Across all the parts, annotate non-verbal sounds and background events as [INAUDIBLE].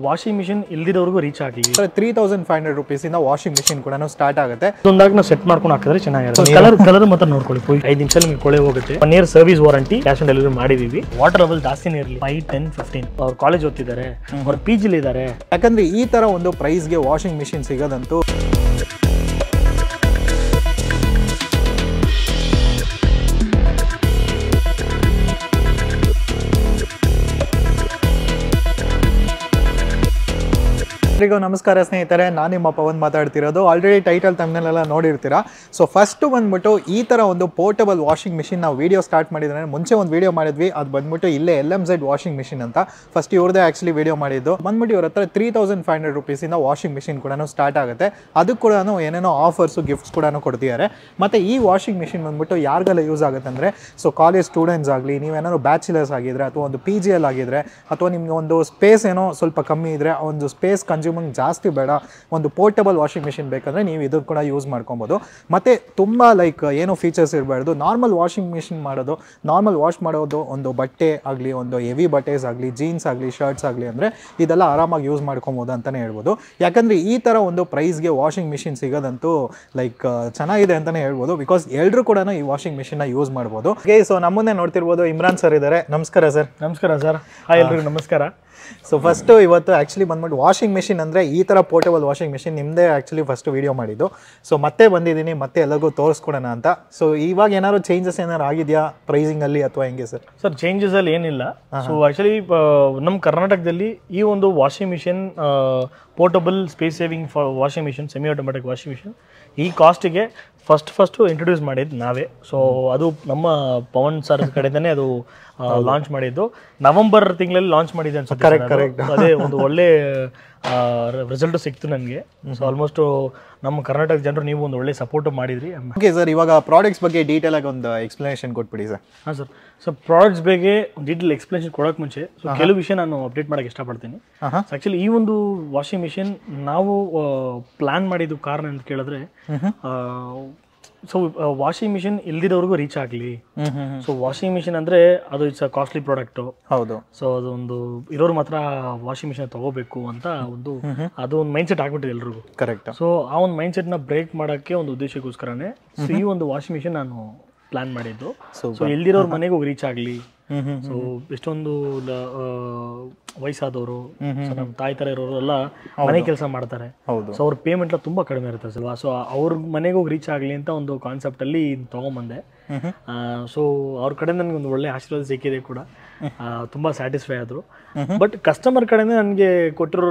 Washing machine ಇಲ್ದಿರೋರ್ಗೂ reach ಆಗಿ. Three thousand five hundred rupees ಇಂದ ವಾಷಿಂಗ್ ಮಿಷಿನ್ ಕೂಡ ಸ್ಟಾರ್ಟ್ ಆಗುತ್ತೆ. ಒಂದಾಗ ನಾವು ಸೆಟ್ ಮಾಡ್ಕೊಂಡು ಹಾಕಿದ್ರೆ ಚೆನ್ನಾಗಿರುತ್ತೆ. ಕಲರ್ ಕಲರ್ ಮಾತ್ರ ನೋಡ್ಕೊಳ್ಳಿ ಐದು ನಿಮಿಷ ನಿಮ್ಗೆ ಕೊಳೆ ಹೋಗುತ್ತೆ. One year service warranty cash on delivery ಮಾಡಿದೀವಿ. ವಾಟರ್ ಲೆವೆಲ್ ಜಾಸ್ತಿನೇ ಇರಲಿ? ಫೈವ್ ಟೆನ್ ಫಿಫ್ಟೀನ್ ಅವ್ರು ಕಾಲೇಜ್ ಓದ್ತಿದ್ದಾರೆ. ಅವ್ರ ಪಿ ಜಿಲಿ ಇದ್ದಾರೆ. ಯಾಕಂದ್ರೆ ಈ ತರ ಒಂದು ಪ್ರೈಸ್ಗೆ ವಾಷಿಂಗ್ ಮಿಷಿನ್ ಸಿಗೋದಂತೂ ಎಲ್ರಿಗೂ ನಮಸ್ಕಾರ ಸ್ನೇಹಿತರೆ, ನಾನು ನಿಮ್ಮ ಪವನ್ ಮಾತಾಡ್ತಿರೋದು. ಆಲ್ರೆಡಿ ಟೈಟಲ್ ತಮ್ಮನೆಲ್ಲ ನೋಡಿರ್ತೀರಾ? ಸೊ ಫಸ್ಟ್ ಬಂದ್ಬಿಟ್ಟು ಈ ಥರ ಒಂದು ಪೋರ್ಟಬಲ್ ವಾಷಿಂಗ್ ಮಿಷಿನ್ ನಾವು ವಿಡಿಯೋ ಸ್ಟಾರ್ಟ್ ಮಾಡಿದ್ರೆ, ಮುಂಚೆ ಒಂದು ವಿಡಿಯೋ ಮಾಡಿದ್ವಿ, ಅದು ಬಂದ್ಬಿಟ್ಟು ಇಲ್ಲೇ L M Z washing machine ಅಂತ. ಫಸ್ಟ್ ಇವ್ರದೇ ಆ್ಯಕ್ಚುಲಿ ವಿಡಿಯೋ ಮಾಡಿದ್ದು. ಬಂದ್ಬಿಟ್ಟು ಇವ್ರ ಹತ್ರ ತ್ರೀ ತೌಸಂಡ್ ಫೈವ್ ಹಂಡ್ರೆಡ್ ರುಪೀಸಿಂದ ವಾಷಿಂಗ್ ಮಿಷಿನ್ ಕೂಡ ಸ್ಟಾರ್ಟ್ ಆಗುತ್ತೆ. ಅದಕ್ಕೆ ಕೂಡ ಏನೇನೋ ಆಫರ್ಸು ಗಿಫ್ಟ್ಸ್ ಕೂಡ ಕೊಡ್ತಿದ್ದಾರೆ. ಮತ್ತು ಈ ವಾಷಿಂಗ್ ಮಿಷಿನ್ ಬಂದ್ಬಿಟ್ಟು ಯಾರಿಗೆಲ್ಲ ಯೂಸ್ ಆಗುತ್ತೆ ಅಂದ್ರೆ ಸೊ ಕಾಲೇಜ್ ಸ್ಟೂಡೆಂಟ್ಸ್ ಆಗಲಿ ನೀವೇನಾದ್ರು ಬ್ಯಾಚುಲರ್ಸ್ ಆಗಿದ್ರೆ, ಅಥವಾ ಒಂದು ಪಿ ಜಿ ಎಲ್ ಆಗಿದ್ರೆ, ಅಥವಾ ನಿಮ್ಗೆ ಒಂದು ಸ್ಪೇಸ್ ಏನೋ ಸ್ವಲ್ಪ ಕಮ್ಮಿ ಇದ್ದರೆ ಒಂದು ಸ್ಪೇಸ್ ಕನ್ಸ್ಯೂಮಿಂಗ್ ಜಾಸ್ತಿ ಬೇಡ. ಒಂದು ಪೋರ್ಟಬಲ್ ವಾಷಿಂಗ್ ಮಿಷಿನ್ ಬೇಕಂದರೆ ನೀವು ಇದನ್ನು ಕೂಡ ಯೂಸ್ ಮಾಡ್ಕೊಬೋದು. ಮತ್ತು ತುಂಬ ಲೈಕ್ ಏನು ಫೀಚರ್ಸ್ ಇರಬಾರ್ದು. ನಾರ್ಮಲ್ ವಾಷಿಂಗ್ ಮಿಷಿನ್ ಮಾಡೋದು ನಾರ್ಮಲ್ ವಾಶ್ ಮಾಡೋದು ಒಂದು ಬಟ್ಟೆ ಆಗಲಿ, ಒಂದು ಹೆವಿ ಬಟ್ಟೆಸ್ ಆಗಲಿ ಜೀನ್ಸ್ ಆಗಲಿ ಶರ್ಟ್ಸ್ ಆಗಲಿ ಅಂದರೆ ಇದೆಲ್ಲ ಆರಾಮಾಗಿ ಯೂಸ್ ಮಾಡ್ಕೊಬೋದು ಅಂತಲೇ ಹೇಳ್ಬೋದು. ಯಾಕಂದರೆ ಈ ಥರ ಒಂದು ಪ್ರೈಸ್ಗೆ ವಾಷಿಂಗ್ ಮಿಷಿನ್ ಸಿಗೋದಂತೂ ಲೈಕ್ ಚೆನ್ನಾಗಿದೆ ಅಂತಲೇ ಹೇಳ್ಬೋದು. ಬಿಕಾಸ್ ಎಲ್ಲರೂ ಕೂಡ ಈ ವಾಷಿಂಗ್ ಮಿಷಿನ್ನ ಯೂಸ್ ಮಾಡ್ಬೋದು. ಸೊ ನಮ್ಮನ್ನೇ ನೋಡ್ತಿರ್ಬೋದು. ಇಮ್ರಾನ್ ಸರ್ ಇದ್ದಾರೆ. ನಮಸ್ಕಾರ ಸರ್ ನಮಸ್ಕಾರ ಸರ್ ಹಾಯ್ ಎಲ್ರಿಗೂ, ನಮಸ್ಕಾರ. ಸೊ ಫಸ್ಟು ಇವತ್ತು ಆ್ಯಕ್ಚುಲಿ ಬಂದ್ಬಿಟ್ಟು ವಾಷಿಂಗ್ ಮೆಷಿನ್ ಅಂದರೆ ಈ ಥರ ಪೋರ್ಟಬಲ್ ವಾಷಿಂಗ್ ಮೆಷಿನ್ ನಿಮ್ಮದೇ ಆ್ಯಕ್ಚುಲಿ ಫಸ್ಟ್ ವೀಡಿಯೋ ಮಾಡಿದ್ದು. ಸೊ ಮತ್ತೆ ಬಂದಿದ್ದೀನಿ ಮತ್ತೆ ಎಲ್ಲರಿಗೂ ತೋರಿಸ್ಕೊಡೋಣ ಅಂತ. ಸೊ ಇವಾಗ ಏನಾದ್ರು ಚೇಂಜಸ್ ಏನಾದ್ರು ಆಗಿದೆಯಾ ಪ್ರೈಸಿಂಗಲ್ಲಿ ಅಥವಾ ಹೆಂಗೆ ಸರ್? ಸರ್ ಚೇಂಜಸಲ್ಲಿ ಏನಿಲ್ಲ. ಸೊ ಆಕ್ಚುಲಿ ನಮ್ಮ ಕರ್ನಾಟಕದಲ್ಲಿ ಈ ಒಂದು washing machine portable space saving for washing machine semi automatic washing machine ಈ ಕಾಸ್ಟಿಗೆ ಫಸ್ಟ್ ಫಸ್ಟು ಇಂಟ್ರೊಡ್ಯೂಸ್ ಮಾಡಿದ್ದು ನಾವೇ. ಸೊ ಅದು ನಮ್ಮ ಪವನ್ ಸರ್ ಕಡೆಯಿಂದನೇ ಅದು ಲಾಂಚ್ ಮಾಡಿದ್ದು. ನವೆಂಬರ್ ತಿಂಗಳಲ್ಲಿ ಲಾಂಚ್ ಮಾಡಿದ್ದೆ ಅನ್ಸುತ್ತೆ. ಅದೇ ಒಂದು ಒಳ್ಳೆ ರಿಸಲ್ಟ್ ಸಿಕ್ತು ನನಗೆ. ಸೊ ಆಲ್ಮೋಸ್ಟ್ ನಮ್ಮ ಕರ್ನಾಟಕ ಜನರು ನೀವು ಒಂದು ಒಳ್ಳೆ ಸಪೋರ್ಟ್ ಮಾಡಿದ್ರಿ. ಓಕೆ ಸರ್ ಇವಾಗ ಪ್ರಾಡಕ್ಟ್ಸ್ ಬಗ್ಗೆ ಡೀಟೇಲ್ ಆಗಿ ಒಂದು ಎಕ್ಸ್ಪ್ಲನೇಷನ್ ಕೊಟ್ಬಿಡಿ ಸರ್ ಹಾಂ ಸರ್ ಸೊ ಪ್ರಾಡಕ್ಟ್ಸ್ ಬಗ್ಗೆ ಡೀಟೇಲ್ ಎಕ್ಸ್ಪ್ಲೇಷನ್ ಕೊಡೋಕೆ ಮುಂಚೆ ಸೊ ಕೆಲವು ವಿಷಯ ನಾನು ಅಪ್ಡೇಟ್ ಮಾಡೋಕ್ಕೆ ಇಷ್ಟಪಡ್ತೀನಿ. ಆಕ್ಚುಲಿ ಆ್ಯಕ್ಚುಲಿ ಈ ಒಂದು ವಾಷಿಂಗ್ ಮಿಷಿನ್ ನಾವು ಪ್ಲ್ಯಾನ್ ಮಾಡಿದ್ದು ಕಾರಣ ಅಂತ ಕೇಳಿದ್ರೆ ಸೊ ವಾಷಿಂಗ್ ಮಿಷಿನ್ ಇಲ್ದಿರೋರ್ಗು ರೀಚ್ ಆಗಲಿ. ಸೊ ವಾಷಿಂಗ್ ಮಿಷಿನ್ ಅಂದ್ರೆ ಅದು ಇಟ್ಸ್ ಅ ಕಾಸ್ಟ್ಲಿ ಪ್ರಾಡಕ್ಟು ಹೌದು. ಸೊ ಅದೊಂದು ಇರೋರು ಮಾತ್ರ ವಾಷಿಂಗ್ ಮಿಷಿನ್ ತಗೋಬೇಕು ಅಂತ ಒಂದು ಅದು ಒಂದು ಮೈಂಡ್ ಸೆಟ್ ಆಗ್ಬಿಟ್ಟಿದೆ ಎಲ್ರಿಗೂ. ಕರೆಕ್ಟ್ ಸೊ ಆ ಒಂದು ಮೈಂಡ್ ಸೆಟ್ನ ಬ್ರೇಕ್ ಮಾಡೋಕೆ ಒಂದು ಉದ್ದೇಶಕ್ಕೋಸ್ಕರನೇ ಸೊ ಈ ಒಂದು ವಾಷಿಂಗ್ ಮಿಷಿನ್ ನಾನು ಪ್ಲಾನ್ ಮಾಡಿದ್ದು. ಸೊ ಎಲ್ದಿರೋರ್ ಮನೆಗೆ ಹೋಗಿ ರೀಚ್ ಆಗಲಿ ಸೊ ಎಷ್ಟೊಂದು ವಯಸ್ಸಾದವರು ನಮ್ಮ ತಾಯಿ ತರ ಇರೋರು ಎಲ್ಲ ಮನೆ ಕೆಲಸ ಮಾಡ್ತಾರೆ. ಸೊ ಅವ್ರ ಪೇಮೆಂಟ್ ಎಲ್ಲ ತುಂಬಾ ಕಡಿಮೆ ಇರುತ್ತೆ ಅಲ್ವಾ ಸೊ ಅವ್ರ ಮನೆಗೆ ಹೋಗಿ ರೀಚ್ ಆಗಲಿ ಅಂತ ಒಂದು ಕಾನ್ಸೆಪ್ಟ್ ಅಲ್ಲಿ ತಗೊಂಬಂದೆ. ಸೊ ಅವ್ರ ಕಡೆ ನನಗೆ ಒಂದು ಒಳ್ಳೆ ಆಶೀರ್ವಾದ ಸಿಕ್ಕಿದೆ ಕೂಡ. ತುಂಬಾ ಸ್ಯಾಟಿಸ್ಫೈ ಆದರು. ಬಟ್ ಕಸ್ಟಮರ್ ಕಡೆನೇ ನನಗೆ ಕೊಟ್ಟಿರೋ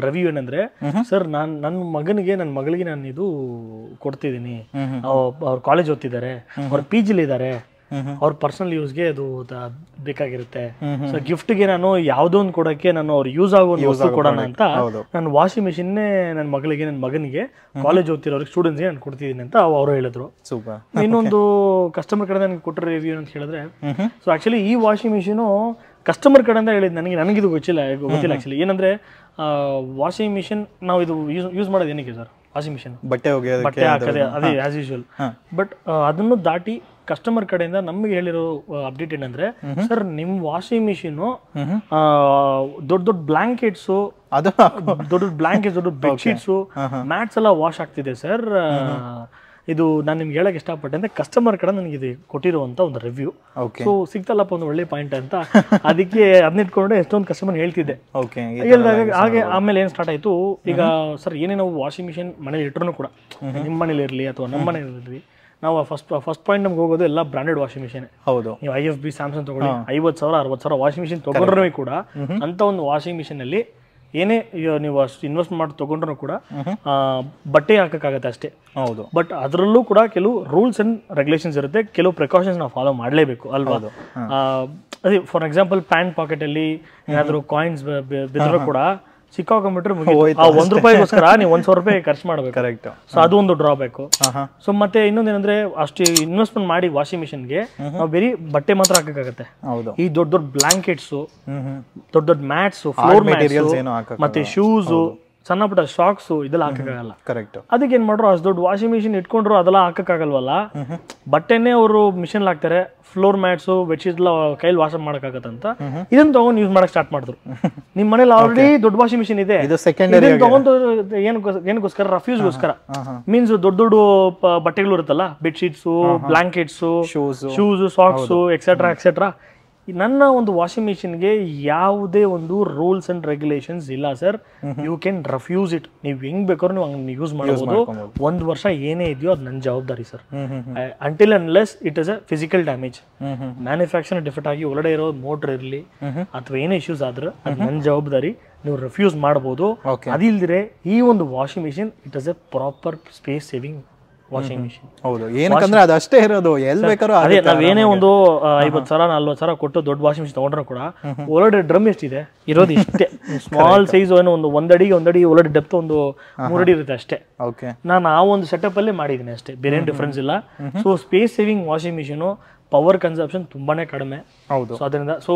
ರಿವ್ಯೂ ಏನಂದ್ರೆ ಸರ್ ನಾನು ನನ್ನ ಮಗನಿಗೆ ನನ್ನ ಮಗಳಿಗೆ ನಾನು ಇದು ಕೊಡ್ತಿದ್ದೀನಿ. ಅವ್ರ ಕಾಲೇಜ್ ಓದ್ತಿದ್ದಾರೆ. ಅವ್ರ ಪಿ ಜಿಲಿ ಇದ್ದಾರೆ ಅವ್ರ ಪರ್ಸನಲ್ ಯೂಸ್ಗೆ ಅದು ತ- ಬೇಕಾಗಿರುತ್ತೆ. ಸೊ ಗಿಫ್ಟ್ಗೆ ನಾನು ಯಾವುದೋ ಒಂದು ಕೊಡೋಕ್ಕೆ ನಾನು ಅವ್ರು ಯೂಸ್ ಆಗೋ ಒಂದು ವಸ್ತು ಕೊಡೋಣ ಅಂತ. ನಾನು ವಾಷಿಂಗ್ ಮಿಷಿನ್ನೇ ನನ್ನ ಮಗಳಿಗೆ ನನ್ನ ಮಗನಿಗೆ ಕಾಲೇಜ್ ಓದ್ತಿರೋರಿಗೆ ಸ್ಟೂಡೆಂಟ್ಸ್ಗೆ ನಾನು ಕೊಡ್ತಿದ್ದೀನಿ ಅಂತ ಅವರು ಹೇಳಿದ್ರು. ಸೂಪರ್ ಇನ್ನೊಂದು ಕಸ್ಟಮರ್ ಕಡೆ ನನಗೆ ಕೊಟ್ಟರೆ ರಿವ್ಯೂ ಅಂತ ಹೇಳಿದ್ರೆ ಸೊ ಆಕ್ಚುಲಿ ಈ ವಾಷಿಂಗ್ ಮಿಷಿನು ಕಸ್ಟಮರ್ ಕಡೆಯಿಂದ ಹೇಳಿದ್ದು ನನಗೆ ನನಗಿದು ಗೊತ್ತಿಲ್ಲ ಗೊತ್ತಿಲ್ಲ ಆ್ಯಕ್ಚುಲಿ ಏನಂದರೆ ವಾಷಿಂಗ್ ಮಿಷಿನ್ ನಾವು ಇದು ಯೂಸ್ ಯೂಸ್ ಮಾಡೋದು ಏನಕ್ಕೆ ಸರ್ ವಾಷಿಂಗ್ ಮಿಷಿನ್ ಬಟ್ಟೆ ಹೋಗಿ ಬಟ್ಟೆ ಹಾಕದೆ ಅದೇ ಆಸ್ ಯೂಶುವಲ್ ಬಟ್ ಅದನ್ನು ದಾಟಿ ಕಸ್ಟಮರ್ ಕಡೆಯಿಂದ ನಮಗೆ ಹೇಳಿರೋ ಅಪ್ಡೇಟ್ ಏನಂದ್ರೆ ಸರ್ ನಿಮ್ಮ ವಾಷಿಂಗ್ ಮಿಷಿನು ದೊಡ್ಡ ದೊಡ್ಡ ಬ್ಲಾಂಕೆಟ್ಸು ಅದು ದೊಡ್ಡ ದೊಡ್ಡ ಬ್ಲಾಂಕೆಟ್ಸ್ ದೊಡ್ಡ ಬೆಡ್ಶೀಟ್ಸು ಮ್ಯಾಟ್ಸ್ ಎಲ್ಲ ವಾಶ್ ಆಗ್ತಿದೆ ಸರ್ ಇದು ನಾನು ನಿಮ್ಗೆ ಹೇಳಕ್ ಇಷ್ಟಪಟ್ಟೆ ಅಂದ್ರೆ ಕಸ್ಟಮರ್ ಕಡೆ ನನಗೆ ಇದು ಕೊಟ್ಟಿರುವಂತ ಒಂದು ರಿವ್ಯೂ ಓಕೆ ಸೊ ಸಿಗ್ತಲ್ಲಪ್ಪ ಒಂದು ಒಳ್ಳೆ ಪಾಯಿಂಟ್ ಅಂತ. [LAUGHS] ಅದಕ್ಕೆ ಅದನ್ನ ಇಟ್ಕೊಂಡು ಎಷ್ಟೊಂದು ಕಸ್ಟಮರ್ ಹೇಳ್ತಿದ್ದೆ. ಓಕೆ ಹಾಗೆ ಆಮೇಲೆ ಏನು ಸ್ಟಾರ್ಟ್ ಆಯ್ತು? ಈಗ ಸರ್ ಏನೇ ನಾವು ವಾಷಿಂಗ್ ಮಿಷಿನ್ ಮನೇಲಿ ಇಟ್ಟರೂ ಕೂಡ ನಿಮ್ಮ ಮನೇಲಿ ಇರಲಿ ಅಥವಾ ನಮ್ಮ ಮನೇಲಿ ಇರಲಿ ನಾವು ಫಸ್ಟ್ ಫಸ್ಟ್ ಪಾಯಿಂಟ್ ನಮ್ಗೆ ಹೋಗೋದು ಎಲ್ಲ ಬ್ರಾಂಡೆಡ್ ವಾಷಿಂಗ್ ಮಿಷಿನ್ ಹೌದು. ನೀವು ಐ ಎಫ್ ಬಿ ಸ್ಯಾಮ್ಸಂಗ್ ತಗೊಳ್ಳಿ ಐವತ್ತು ಸಾವಿರ ಅರವತ್ತು ಸಾವಿರ ವಾಷಿಂಗ್ ಮಿಷಿನ್ ತಗೊಂಡ್ರೂ ಕೂಡ ಅಂತ ಒಂದು ವಾಷಿಂಗ್ ಮಿಷಿನ್ ಅಲ್ಲಿ ಏನೇ ನೀವು ಅಷ್ಟು ಇನ್ವೆಸ್ಟ್ ಮಾಡಿ ತಗೊಂಡ್ರು ಕೂಡ ಬಟ್ಟೆ ಹಾಕಕ್ಕಾಗತ್ತೆ ಅಷ್ಟೇ. ಹೌದು. ಬಟ್ ಅದರಲ್ಲೂ ಕೂಡ ಕೆಲವು ರೂಲ್ಸ್ ಅಂಡ್ ರೆಗ್ಯುಲೇಷನ್ಸ್ ಇರುತ್ತೆ. ಕೆಲವು ಪ್ರಿಕಾಷನ್ಸ್ ನಾವು ಫಾಲೋ ಮಾಡಲೇಬೇಕು ಅಲ್ವಾ? ಅದು ಅದೇ ಫಾರ್ ಎಕ್ಸಾಂಪಲ್ ಪ್ಯಾಂಟ್ ಪಾಕೆಟ್ ಅಲ್ಲಿ ಏನಾದರೂ ಕಾಯಿನ್ಸ್ ಬಿದ್ದರೂ ಕೂಡ ಸಿಕ್ಕಾಕೊಂಡ್ಬಿಟ್ರೆ. ಆ ಒಂದ್ ರೂಪಾಯಿಗೋಸ್ಕರ ನೀವು ಒಂದ್ ಸಾವಿರ ರೂಪಾಯಿ ಖರ್ಚು ಮಾಡ್ಬೇಕು. ಕರೆಕ್ಟ್ ಸೊ ಅದು ಒಂದು ಡ್ರಾಬ್ಯಾಕು ಬೇಕು ಸೊ ಮತ್ತೆ ಇನ್ನೊಂದೇನಂದ್ರೆ ಅಷ್ಟು ಇನ್ವೆಸ್ಟ್ಮೆಂಟ್ ಮಾಡಿ ವಾಷಿಂಗ್ ಮಿಷಿನ್ಗೆ ನಾವು ಬರೀ ಬಟ್ಟೆ ಮಾತ್ರ ಹಾಕಕ್ಕಾಗತ್ತೆ. ಹೌದು. ಈ ದೊಡ್ಡ ದೊಡ್ಡ ಬ್ಲಾಂಕೆಟ್ಸ್ ದೊಡ್ಡ ದೊಡ್ಡ ಮ್ಯಾಟ್ಸ್ ಫ್ಲೋರ್ ಮೆಟೀರಿಯಲ್ಸ್ ಮತ್ತೆ ಶೂಸು ಸಣ್ಣ ಪುಟ್ಟ ಶಾಕ್ಸು ಇದೆಲ್ಲ ಹಾಕಕ್ಕಾಗಲ್ಲ. ಕರೆಕ್ಟ್ ಅದಕ್ಕೆ ಏನ್ ಮಾಡ್ರು ಅಷ್ಟು ದೊಡ್ಡ ವಾಷಿಂಗ್ ಮಿಷಿನ್ ಇಟ್ಕೊಂಡ್ರು ಅದೆಲ್ಲ ಹಾಕಕ್ಕಾಗಲ್ವಲ್ಲ? ಬಟ್ಟೆನೇ ಅವರು ಮಿಷಿನ್ ಹಾಕ್ತಾರೆ ಫ್ಲೋರ್ ಮ್ಯಾಟ್ಸ್ ಬೆಡ್ಶೀಟ್ ಎಲ್ಲ ಕೈಲಿ ವಾಶ್ ಮಾಡಕ್ಕಾಗತ್ತಂತ. ಇದನ್ನ ತಗೊಂಡು ಯೂಸ್ ಮಾಡಕ್ ಸ್ಟಾರ್ಟ್ ಮಾಡಿದ್ರು. [LAUGHS] ನಿಮ್ ಮನೇಲಿ ಆಲ್ರೆಡಿ ದೊಡ್ಡ ವಾಷಿಂಗ್ ಮಿಷಿನ್ ಇದೆ. ಏನಕ್ಕೋಸ್ಕರ ರಫ್ಯೂಸ್ ಗೋಸ್ಕರ ತಗೊಂಡು ಏನಕ್ಕೋಸ್- ಏನಕ್ಕೋಸ್ಕರ? ರಫ್ಯೂಸ್ಗೋಸ್ಕರ ಮೀನ್ಸ್ ದೊಡ್ಡ ದೊಡ್ಡ ಬಟ್ಟೆಗಳು ಇರುತ್ತಲ್ಲ bedsheets blankets shoes shoes socks etcetera etcetera ನನ್ನ ಒಂದು ವಾಷಿಂಗ್ ಮಿಷಿನ್ಗೆ ಯಾವುದೇ ಒಂದು ರೂಲ್ಸ್ ಅಂಡ್ ರೆಗ್ಯುಲೇಷನ್ಸ್ ಇಲ್ಲ sir you can refuse it ನೀವು ಹೆಂಗ್ ಬೇಕಾದ್ರೂ ನೀವು ಹಂಗೆ ಯೂಸ್ ಮಾಡಬಹುದು ಒಂದು ವರ್ಷ ಏನೇ ಇದೆಯೋ ಅದು ನನ್ನ ಜವಾಬ್ದಾರಿ sir until unless it is a physical damage manufacture defect ಆಗಿ ಒಳಗಡೆ ಇರೋ ಮೋಟರ್ ಇರಲಿ ಅಥವಾ ಏನೇ ಇಶ್ಯೂಸ್ ಆದ್ರೆ ಅದು ನನ್ನ ಜವಾಬ್ದಾರಿ. ನೀವು ರೆಫ್ಯೂಸ್ ಮಾಡಬಹುದು. ಅದಿಲ್ದಿರೆ ಈ ಒಂದು washing machine it is a proper space saving washing machine. ಹೌದು. ಏನಕ್ಕಂದ್ರೆ ಅದು ಅಷ್ಟೇ ಇರೋದು. ಎಲ್ ಬೇಕಾದ್ರೂ ಅದೇ. ನಾವೇನೇ ಒಂದು ಐವತ್ತು ಸಾವಿರ ನಲ್ವತ್ತು ಸಾವಿರ ಕೊಟ್ಟು ದೊಡ್ಡ ವಾಷಿಂಗ್ ಮಿಷಿನ್ ತಗೊಂಡ್ರು ಕೂಡ ಒಳಗಡೆ ಡ್ರಮ್ ಎಷ್ಟಿದೆ? ಇರೋದು ಇಷ್ಟೇ. [LAUGHS] ಸ್ಮಾಲ್ ಸೈಜ್ ಏನೋ ಒಂದು ಒಂದಡಿಗೆ ಒಂದಡಿ ಒಳಗಡೆ ಡೆಪ್ತ್ ಒಂದು ಮೂರಡಿ ಇರುತ್ತೆ ಅಷ್ಟೇ. ಓಕೆ ನಾನು ಆ ಒಂದು ಸೆಟಪ್ ಅಲ್ಲೇ ಮಾಡಿದ್ದೀನಿ ಅಷ್ಟೇ. ಬೇರೆ ಡಿಫ್ರೆನ್ಸ್ ಇಲ್ಲ. So space saving washing machine power consumption ತುಂಬಾನೇ ಕಡಿಮೆ. ಹೌದು. ಸೊ ಅದರಿಂದ ಸೊ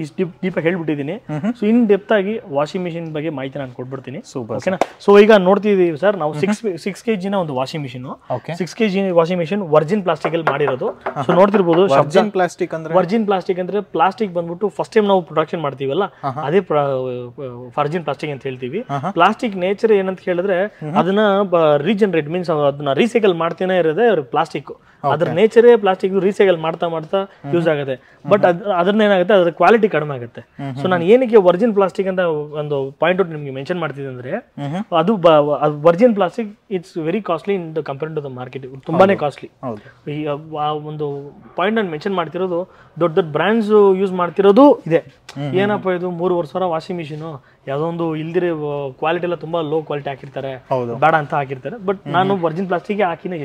ಈ ಡೀಪ್ ಹೇಳ್ಬಿಟ್ಟಿದ್ದೀನಿ ಸೊ ಇನ್ ಡೆಪ್ತ್ ಆಗಿ ವಾಷಿಂಗ್ ಮಿಷಿನ್ ಬಗ್ಗೆ ಮಾಹಿತಿ ನಾನು ಕೊಟ್ಬಿಡ್ತೀನಿ. ಸೂಪರ್ ಓಕೆನಾ ಸೊ ಈಗ ನೋಡ್ತಿದೀವಿ ಸರ್ ನಾವು ಸಿಕ್ಸ್ ಸಿಕ್ಸ್ ಕೆ ಜಿನ ಒಂದು washing machine six K G washing machine virgin plastic ಅಲ್ಲಿ ಮಾಡಿರೋದು. ಸೊ ನೋಡ್ತಿರ್ಬೋದು ವರ್ಜಿನ್ ಪ್ಲಾಸ್ಟಿಕ್ ಅಂದ್ರೆ? ವರ್ಜಿನ್ ಪ್ಲಾಸ್ಟಿಕ್ ಅಂದ್ರೆ ಪ್ಲಾಸ್ಟಿಕ್ ಬಂದ್ಬಿಟ್ಟು ಫಸ್ಟ್ ಟೈಮ್ ನಾವು ಪ್ರೊಡಕ್ಷನ್ ಮಾಡ್ತೀವಲ್ಲ ಅದೇ ವರ್ಜಿನ್ ಪ್ಲಾಸ್ಟಿಕ್ ಅಂತ ಹೇಳ್ತೀವಿ. ಪ್ಲಾಸ್ಟಿಕ್ ನೇಚರ್ ಏನಂತ ಹೇಳಿದ್ರೆ ಅದನ್ನ ರೀಜನರೇಟ್ ಮೀನ್ಸ್ ಅದನ್ನ ರೀಸೈಕಲ್ ಮಾಡ್ತೇನೆ ಇರೋದೇ ಪ್ಲಾಸ್ಟಿಕ್ ಅದ್ರ ನೇಚರೇ ಪ್ಲಾಸ್ಟಿಕ್ ರೀಸೈಕಲ್ ಮಾಡ್ತಾ ಮಾಡ್ತಾ ಯೂಸ್ ಆಗುತ್ತೆ. ಬಟ್ ಅದನ್ನ ಏನಾಗುತ್ತೆ? ಅದ್ರ ಕ್ವಾಲಿಟಿ ಕಡಿಮೆ ಆಗುತ್ತೆ. ಸೊ ನಾನು ಏನಕ್ಕೆ ವರ್ಜಿನ್ ಪ್ಲಾಸ್ಟಿಕ್ ಅಂತ ಒಂದು ಪಾಯಿಂಟ್ ಔಟ್ ನಿಮಗೆ ಮೆನ್ಷನ್ ಮಾಡ್ತಿದ್ದೆ ಅಂದ್ರೆ ಅದು virgin plastic it's very costly in the compare to the market ತುಂಬಾನೇ ಕಾಸ್ಟ್ಲಿ ಈ ಆ ಒಂದು ಪಾಯಿಂಟ್ ನಾನು ಮೆನ್ಷನ್ ಮಾಡ್ತಿರೋದು ದೊಡ್ಡ ದೊಡ್ಡ ಬ್ರ್ಯಾಂಡ್ಸ್ ಯೂಸ್ ಮಾಡ್ತಿರೋದು ಇದೆ. ಏನಪ್ಪ ಇದು ಮೂರು ವರ್ಷ ಸಾವಿರ ವಾಷಿಂಗ್ ಮಿಷಿನ್ ಯಾವುದೋ ಒಂದು ಇಲ್ದಿರೋ ಕ್ವಾಲಿಟಿ ಎಲ್ಲ ತುಂಬಾ ಲೋ ಕ್ವಾಲಿಟಿ ಹಾಕಿರ್ತಾರೆ. ಬೇಡ ಅಂತ ಹಾಕಿರ್ತಾರೆ. ಬಟ್ ನಾನು ವರ್ಜಿನ್ ಪ್ಲಾಸ್ಟಿಕ್ ಹಾಕಿನೇ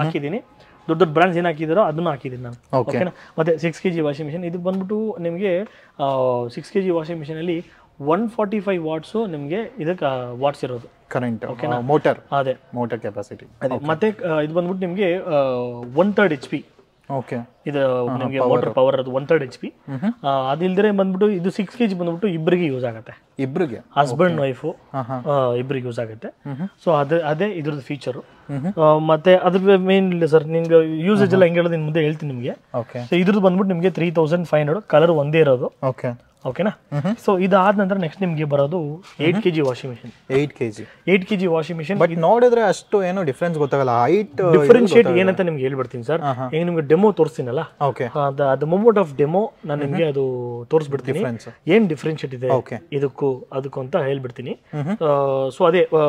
ಹಾಕಿದ್ದೀನಿ. ದೊಡ್ಡ ದೊಡ್ಡ ಬ್ರ್ಯಾಂಡ್ಸ್ ಏನು ಹಾಕಿದಾರೋ ಅದನ್ನು ಹಾಕಿದ್ದೀನಿ ನಾನು. ಓಕೆನಾ ಮತ್ತೆ six K G washing machine ಇದು ಬಂದ್ಬಿಟ್ಟು ನಿಮಗೆ ಸಿಕ್ಸ್ ಕೆ ಜಿ ವಾಷಿಂಗ್ ಮಿಷಿನಲ್ಲಿ ಒನ್ ಫಾರ್ಟಿ ಫೈವ್ ವಾಟ್ಸು ನಿಮಗೆ ಇದಕ್ಕೆ ವಾಟ್ಸ್ ಇರೋದು. ಕರೆಂಟ್ ಓಕೆನಾ ಮೋಟರ್ ಅದೇ. ಮೋಟರ್ ಕೆಪಾಸಿಟಿ ಅದೇ ಮತ್ತೆ ಇದು ಬಂದ್ಬಿಟ್ಟು ನಿಮಗೆ one third H P okay ಇದು ನಿಮಗೆ ಮೋಟರ್ ಪವರ್ ಅದು ಒನ್ ತರ್ಡ್ ಎಚ್ ಪಿ ಅದಿಲ್ದರೆ ಬಂದ್ಬಿಟ್ಟು ಇದು ಸಿಕ್ಸ್ ಕೆ ಜಿ ಬಂದ್ಬಿಟ್ಟು ಇಬ್ಬರಿಗೆ ಯೂಸ್ ಆಗುತ್ತೆ. ಇಬ್ರಿಗೆ? ಹಸ್ಬೆಂಡ್ ವೈಫು ಇಬ್ಬರಿಗೆ ಯೂಸ್ ಆಗುತ್ತೆ. ಸೊ ಅದೇ ಅದೇ ಇದ್ರದ್ದು ಫೀಚರು ಮತ್ತೆ ಅದ್ರ ಮೇನ್ ಇಲ್ಲ ಸರ್ ನಿಮ್ಗೆ ಯೂಸೇಜ್ ಎಲ್ಲ ಹೆಂಗೆ ಹೇಳೋದು ನಿಮ್ ಮುಂದೆ ಹೇಳ್ತೀನಿ ನಿಮಗೆ. ಸೊ ಇದ್ರದ್ದು ಬಂದ್ಬಿಟ್ಟು ನಿಮಗೆ three thousand five hundred colour ಒಂದೇ ಇರೋದು. ಓಕೆ ಓಕೆನಾ ಸೊ ಇದಾದ ನಂತರ ನೆಕ್ಸ್ಟ್ ನಿಮಗೆ ಬರೋದು eight K G washing machine eight K G eight K G washing machine but ನೋಡಿದ್ರೆ ಅಷ್ಟು ಏನು ಡಿಫ್ರೆನ್ಸ್ ಗೊತ್ತಾಗಲ್ಲ. ಹೈಟ್ ಡಿಫ್ರೆನ್ಶಿಯೇಟ್ ಏನಂತ ನಿಮ್ಗೆ ಹೇಳ್ಬಿಡ್ತೀನಿ ಸರ್ ಈಗ ನಿಮ್ಗೆ demo ತೋರಿಸ್ತೀನಲ್ಲ? Okay the moment of demo ನಾನು ನಿಮಗೆ ಅದು ತೋರಿಸ್ಬಿಡ್ತೀನಿ. ಏನು ಡಿಫ್ರೆನ್ಶಿಯೇಟ್ ಇದೆ? ಓಕೆ ಇದಕ್ಕೂ ಅದಕ್ಕೂ ಅಂತ ಹೇಳ್ಬಿಡ್ತೀನಿ. ಸೊ ಅದೇ ಆ,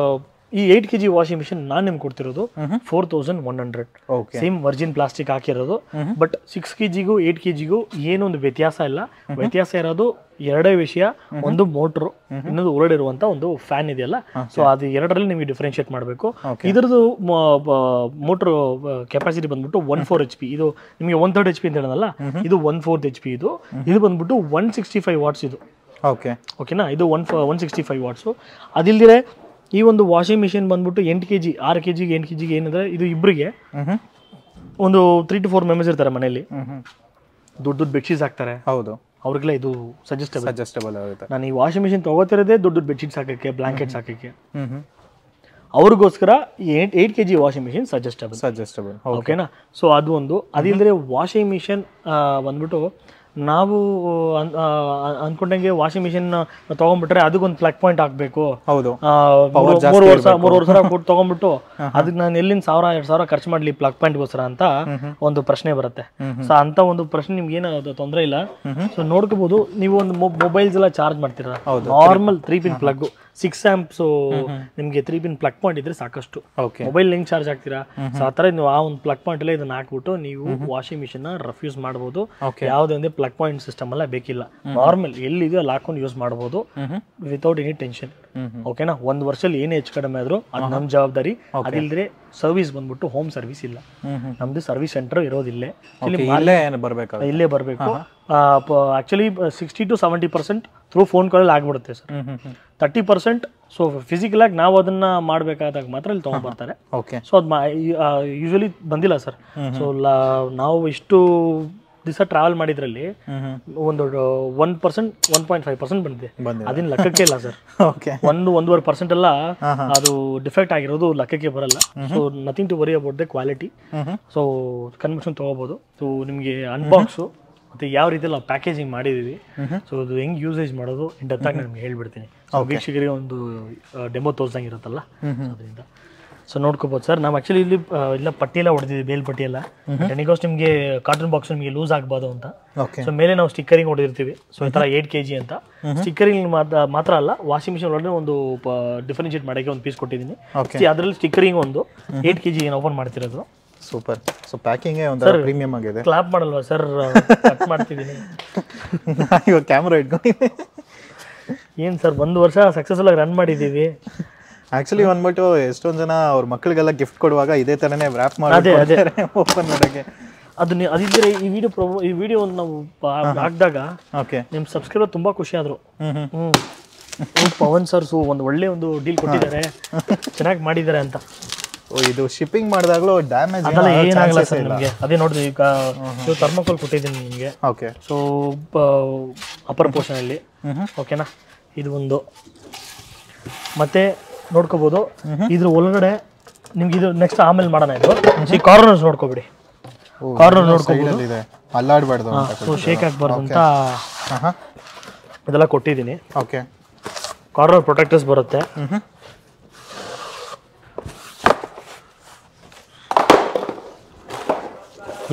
ಈ eight K G washing machine ನಾನು ನಿಮ್ಗೆ ಕೊಡ್ತಿರೋದು four thousand one hundred okay same virgin plastic ಹಾಕಿರೋದು. ಬಟ್ ಸಿಕ್ಸ್ ಕೆ ಜಿಗೂ ಏಟ್ ಕೆ ಜಿಗೂ ಏನೊಂದು ವ್ಯತ್ಯಾಸ ಇಲ್ಲ. ವ್ಯತ್ಯಾಸ ಇರೋದು ಎರಡೇ ವಿಷಯ ಒಂದು ಮೋಟ್ರು ಇನ್ನೊಂದು ಹೊರಡಿರುವಂತ ಒಂದು ಫ್ಯಾನ್ ಇದೆಯಲ್ಲ. ಸೊ ಅದು ಎರಡರಲ್ಲಿ ನಿಮಗೆ ಡಿಫ್ರೆನ್ಶಿಯೇಟ್ ಮಾಡಬೇಕು. ಇದರದು ಮೋಟರ್ ಕೆಪಾಸಿಟಿ ಬಂದ್ಬಿಟ್ಟು ಒನ್ ಫೋರ್ ಎಚ್ ಪಿ ಇದು ನಿಮಗೆ ಒನ್ ಥರ್ಡ್ ಎಚ್ ಪಿ ಅಂತ ಹೇಳೋದಲ್ಲ ಇದು ಒನ್ ಫೋರ್ತ್ ಎಚ್ ಪಿ ಇದು. ಇದು ಬಂದ್ಬಿಟ್ಟು ಒನ್ ಸಿಕ್ಸ್ಟಿ ಫೈವ್ ವಾಟ್ಸ್ ಇದು ಓಕೆ ಓಕೆನಾ ಇದು one one sixty five watts ಅದಿಲ್ದಿರೆ ಈ ಒಂದು ವಾಷಿಂಗ್ ಮಿಷಿನ್ ಬಂದ್ಬಿಟ್ಟು ಎಂಟು ಕೆ ಜಿ ಆರು ಕೆ ಜಿಗೆ ಎಂಟು ಕೆ ಜಿಗೆ ಏನಂದರೆ ಇದು ಇಬ್ಬರಿಗೆ ಒಂದು ತ್ರೀ ಟು ಫೋರ್ ಮೆಂಬರ್ಸ್ ಇರ್ತಾರೆ ಮನೆಯಲ್ಲಿ. ದೊಡ್ಡ ದೊಡ್ಡ ಬೆಡ್ಶೀಟ್ಸ್ ಹಾಕ್ತಾರೆ. ಹೌದು. ಅವ್ರಿಗೆಲ್ಲ ಇದು ಸಜೆಸ್ಟಬಲ್ ಸಜೆಸ್ಟಬಲ್ ಆಗುತ್ತೆ ನಾನು ಈ ವಾಷಿಂಗ್ ಮಿಷಿನ್ ತೊಗೋತಿರೋದೇ ದೊಡ್ಡ ದೊಡ್ಡ ಬೆಡ್ಶೀಟ್ಸ್ ಹಾಕೋಕ್ಕೆ ಬ್ಲಾಂಕೆಟ್ಸ್ ಹಾಕೋಕ್ಕೆ. ಅವ್ರಿಗೋಸ್ಕರ eight eight K G washing machine suggestable suggestable ಓಕೆನಾ ಸೊ ಅದು ಒಂದು. ಅದಿಲ್ಲದೆ ವಾಷಿಂಗ್ ಮಿಷಿನ್ ಬಂದ್ಬಿಟ್ಟು ನಾವು ಅನ್ಕೊಂಡಂಗೆ ವಾಷಿಂಗ್ ಮಿಷಿನ್ ತಗೊಂಡ್ಬಿಟ್ರೆ ಅದಕ್ಕೊಂದು ಪ್ಲಗ್ ಪಾಯಿಂಟ್ ಹಾಕ್ಬೇಕು. ಹೌದು. ಮೂರು ವರ್ಷ ಮೂರು ಕೊಟ್ಟು [LAUGHS] ತಗೊಂಡ್ಬಿಟ್ಟು ಅದಕ್ಕೆ ನಾನು ಎಲ್ಲಿಂದ ಸಾವಿರ ಎರಡು ಸಾವಿರ ಖರ್ಚು ಮಾಡ್ಲಿ ಪ್ಲಗ್ ಪಾಯಿಂಟ್ಗೋಸ್ಕರ ಅಂತ ಒಂದು ಪ್ರಶ್ನೆ ಬರುತ್ತೆ. ಸೊ ಅಂತ ಒಂದು ಪ್ರಶ್ನೆ ನಿಮ್ಗೆ ಏನು ತೊಂದರೆ ಇಲ್ಲ. ಸೊ ನೋಡ್ಕೋಬಹುದು ನೀವು ಒಂದು ಮೊಬೈಲ್ಸ್ ಎಲ್ಲ ಚಾರ್ಜ್ ಮಾಡ್ತೀರಾ? Normal three pin plug six amps ನಿಮಗೆ ತ್ರೀ ಬಿನ್ ಪ್ಲಗ್ ಪಾಯಿಂಟ್ ಇದ್ರೆ ಸಾಕಷ್ಟು. ಓಕೆ ಮೊಬೈಲ್ ಹೆಂಗ್ ಚಾರ್ಜ್ ಆಗ್ತೀರಾ? ಸೊ ಆ ಥರ ನೀವು ಆ ಒಂದು ಪ್ಲಗ್ ಪಾಯಿಂಟ್ ಎಲ್ಲ ಇದನ್ನ ಹಾಕ್ಬಿಟ್ಟು ನೀವು ವಾಷಿಂಗ್ ಮಿಷಿನ್ನ ರಫ್ಯೂಸ್ ಮಾಡಬಹುದು Okay. ಯಾವುದೇ ಒಂದು ಪ್ಲಗ್ ಪಾಯಿಂಟ್ ಸಿಸ್ಟಮ್ ಎಲ್ಲ ಬೇಕಿಲ್ಲ. ನಾರ್ಮಲ್ ಎಲ್ಲಿದೆಯೋ ಅಲ್ಲಿ ಹಾಕೊಂಡು ಯೂಸ್ ಮಾಡಬಹುದು ವಿತೌಟ್ ಎನಿ ಟೆನ್ಷನ್ ಓಕೆನಾ ಒಂದ್ ವರ್ಷದಲ್ಲಿ ಏನೇ ಹೆಚ್ಚು ಕಡಿಮೆ ಆದ್ರೂ ಅದು ನಮ್ಮ ಜವಾಬ್ದಾರಿ. ಅದಿಲ್ಲದೆ ಸರ್ವಿಸ್ ಬಂದ್ಬಿಟ್ಟು ಹೋಮ್ ಸರ್ವಿಸ್ ಇಲ್ಲ. ನಮ್ದು ಸರ್ವಿಸ್ ಸೆಂಟರ್ ಇರೋದಿಲ್ಲ. ಓಕೆ ಇಲ್ಲೇ ಬರಬೇಕು. Actually sixty to seventy percent through phone ಕಾಲಲ್ಲಿ ಆಗ್ಬಿಡುತ್ತೆ sir thirty percent so physical ಆಗಿ ನಾವು ಅದನ್ನ ಮಾಡಬೇಕಾದಾಗ ಮಾತ್ರ ಇಲ್ಲಿ ತೊಗೊಂಡ್ಬರ್ತಾರೆ. ಓಕೆ ಸೊ ಅದು ಯೂಶಲಿ ಬಂದಿಲ್ಲ ಸರ್. ಸೊ ನಾವು ಇಷ್ಟು ದಿವಸ ಟ್ರಾವೆಲ್ ಮಾಡಿದ್ರಲ್ಲಿ ಒಂದು one percent one point five percent ಬಂದಿದೆ. ಅದನ್ನ ಅದಿನ ಲೆಕ್ಕಕ್ಕೆ ಇಲ್ಲ ಸರ್. [LAUGHS] ಒಂದು ಒಂದೂವರೆ ಪರ್ಸೆಂಟ್ ಎಲ್ಲ. ಅದು ಡಿಫೆಕ್ಟ್ ಆಗಿರೋದು ಲೆಕ್ಕಕ್ಕೆ ಬರಲ್ಲ. So nothing to worry about the quality so conversion ತಗೋಬಹುದು ಸೊ ನಿಮಗೆ ಅನ್ಬಾಕ್ಸು ಮತ್ತು ಯಾವ ರೀತಿಯಲ್ಲಿ ನಾವು ಪ್ಯಾಕೇಜಿಂಗ್ ಮಾಡಿದೀವಿ. ಸೊ ಅದು ಹೆಂಗ್ ಯೂಸೇಜ್ ಮಾಡೋದು ಇನ್ ನಾನು ನಿಮ್ಗೆ ಹೇಳ್ಬಿಡ್ತೀನಿ. ವೀಕ್ಷಕರಿಗೆ ಒಂದು ಡೆಮೋ ತೋರ್ಸಂಗೆ ಇರುತ್ತಲ್ಲ ಅದರಿಂದ. ಸೊ ನೋಡ್ಕೋಬೋದು ಸರ್. ನಾವು ಆಕ್ಚುಲಿ ಇಲ್ಲಿ ಇಲ್ಲ ಪಟ್ಟಿ ಎಲ್ಲ ಹೊಡೆದಿದ್ವಿ ಬೇಲ್ ಪಟ್ಟಿ ಎಲ್ಲ. ಟೆನಿಗೋಸ್ ನಿಮಗೆ ಕಾಟನ್ ಬಾಕ್ಸ್ ನಿಮಗೆ ಲೂಸ್ ಆಗ್ಬಾರ್ದು ಅಂತ. ಸೊ ಮೇಲೆ ನಾವು ಸ್ಟಿಕ್ಕರಿಂಗ್ ಹೊಡೆದಿರ್ತೀವಿ. ಸೊ ಈ ಥರ ಏಟ್ ಕೆ ಜಿ ಅಂತ. ಸ್ಟಿಕ್ಕರಿಂಗ್ ಮಾತ್ರ ಅಲ್ಲ ವಾಷಿಂಗ್ ಮಿಷಿನ್ ಒಳಗಡೆ ಒಂದು ಡಿಫ್ರೆನ್ಶಿಯೇಟ್ ಮಾಡೋಕ್ಕೆ ಒಂದು ಪೀಸ್ ಕೊಟ್ಟಿದ್ದೀನಿ. ಅದರಲ್ಲಿ ಸ್ಟಿಕ್ಕರಿಂಗ್ ಒಂದು ಏಟ್ ಕೆ ಜಿ ಏನು ಓಪನ್ ಮಾಡ್ತಿರೋದು? ಸೂಪರ್ ಸೊ ಪ್ಯಾಕಿಂಗೇ ಒಂಥರ ಪ್ರೀಮಿಯಂ ಆಗಿದೆ. ಕ್ಲಾಪ್ ಮಾಡಲ್ವಾ ಸರ್ ಕಟ್ ಮಾಡ್ತಿದ್ದೀನಿ. [LAUGHS] ಇವಾಗ ಕ್ಯಾಮ್ರಾ ಇಟ್ಕೊಂಡಿದ್ದೀನಿ ಏನು ಸರ್ ಒಂದು ವರ್ಷ ಸಕ್ಸಸ್ಫುಲ್ ಆಗಿ ರನ್ ಮಾಡಿದ್ದೀವಿ. ಆಕ್ಚುಲಿ ಬಂದ್ಬಿಟ್ಟು ಎಷ್ಟೊಂದು ಜನ ಅವ್ರ ಮಕ್ಕಳಿಗೆಲ್ಲ ಗಿಫ್ಟ್ ಕೊಡುವಾಗ ಇದೇ ಥರನೇ ಅದೇ. ಮಾಡಿ ಓಪನ್ [LAUGHS] ಮಾಡೋಕ್ಕೆ. ಅದು ನೀವು ಅದಿದ್ದರೆ ಈ ವಿಡಿಯೋ ಪ್ರೊ ಈ ವಿಡಿಯೋ ನಾವು ಹಾಕಿದಾಗ ಓಕೆ ನಿಮ್ಮ ಸಬ್ಸ್ಕ್ರೈಬರ್ ತುಂಬ ಖುಷಿ ಆದರು. ಹ್ಞೂ ಪವನ್ ಸರ್ಸು ಒಂದು ಒಳ್ಳೆ ಒಂದು ಡೀಲ್ ಕೊಟ್ಟಿದ್ದಾರೆ. ಚೆನ್ನಾಗಿ ಮಾಡಿದ್ದಾರೆ ಅಂತ. ಇದು ಶಿಪ್ಪಿಂಗ್ ಮಾಡಿದಾಗಲೂ ಡ್ಯಾಮೇಜ್ ಅದೆಲ್ಲ ಏನಾಗಲ್ಲ ಸರ್ ನಿಮಗೆ. ಅದೇ ನೋಡಿದ್ವಿ ಈಗ ಥರ್ಮಕೋಲ್ ಕೊಟ್ಟಿದ್ದೀನಿ ನಿಮಗೆ. ಓಕೆ ಸೊ ಅಪ್ಪರ್ ಪೋರ್ಷನಲ್ಲಿ ಓಕೆನಾ ಇದು ಒಂದು. ಮತ್ತೆ ನೋಡ್ಕೋಬೋದು. ಇದ್ರ ಒಳಗಡೆ ನಿಮ್ಗೆ ಇದು ನೆಕ್ಸ್ಟ್ ಆಮೇಲೆ ಮಾಡೋಣ ಇದು. ಈ ಕಾರ್ನರ್ಸ್ ನೋಡ್ಕೋಬಿಡಿ. ಕಾರ್ನರ್ ನೋಡ್ಕೋಬೋದು. ಅಲ್ಲಾಡ್ಬಾರ್ದು ಸೊ ಶೇಕ್ ಆಗ್ಬಾರ್ದು ಅಂತ ಇದೆಲ್ಲ ಕೊಟ್ಟಿದ್ದೀನಿ. ಓಕೆ ಕಾರ್ನರ್ ಪ್ರೊಟೆಕ್ಟರ್ಸ್ ಬರುತ್ತೆ ಹ್ಮ್ ಹ್ಮ್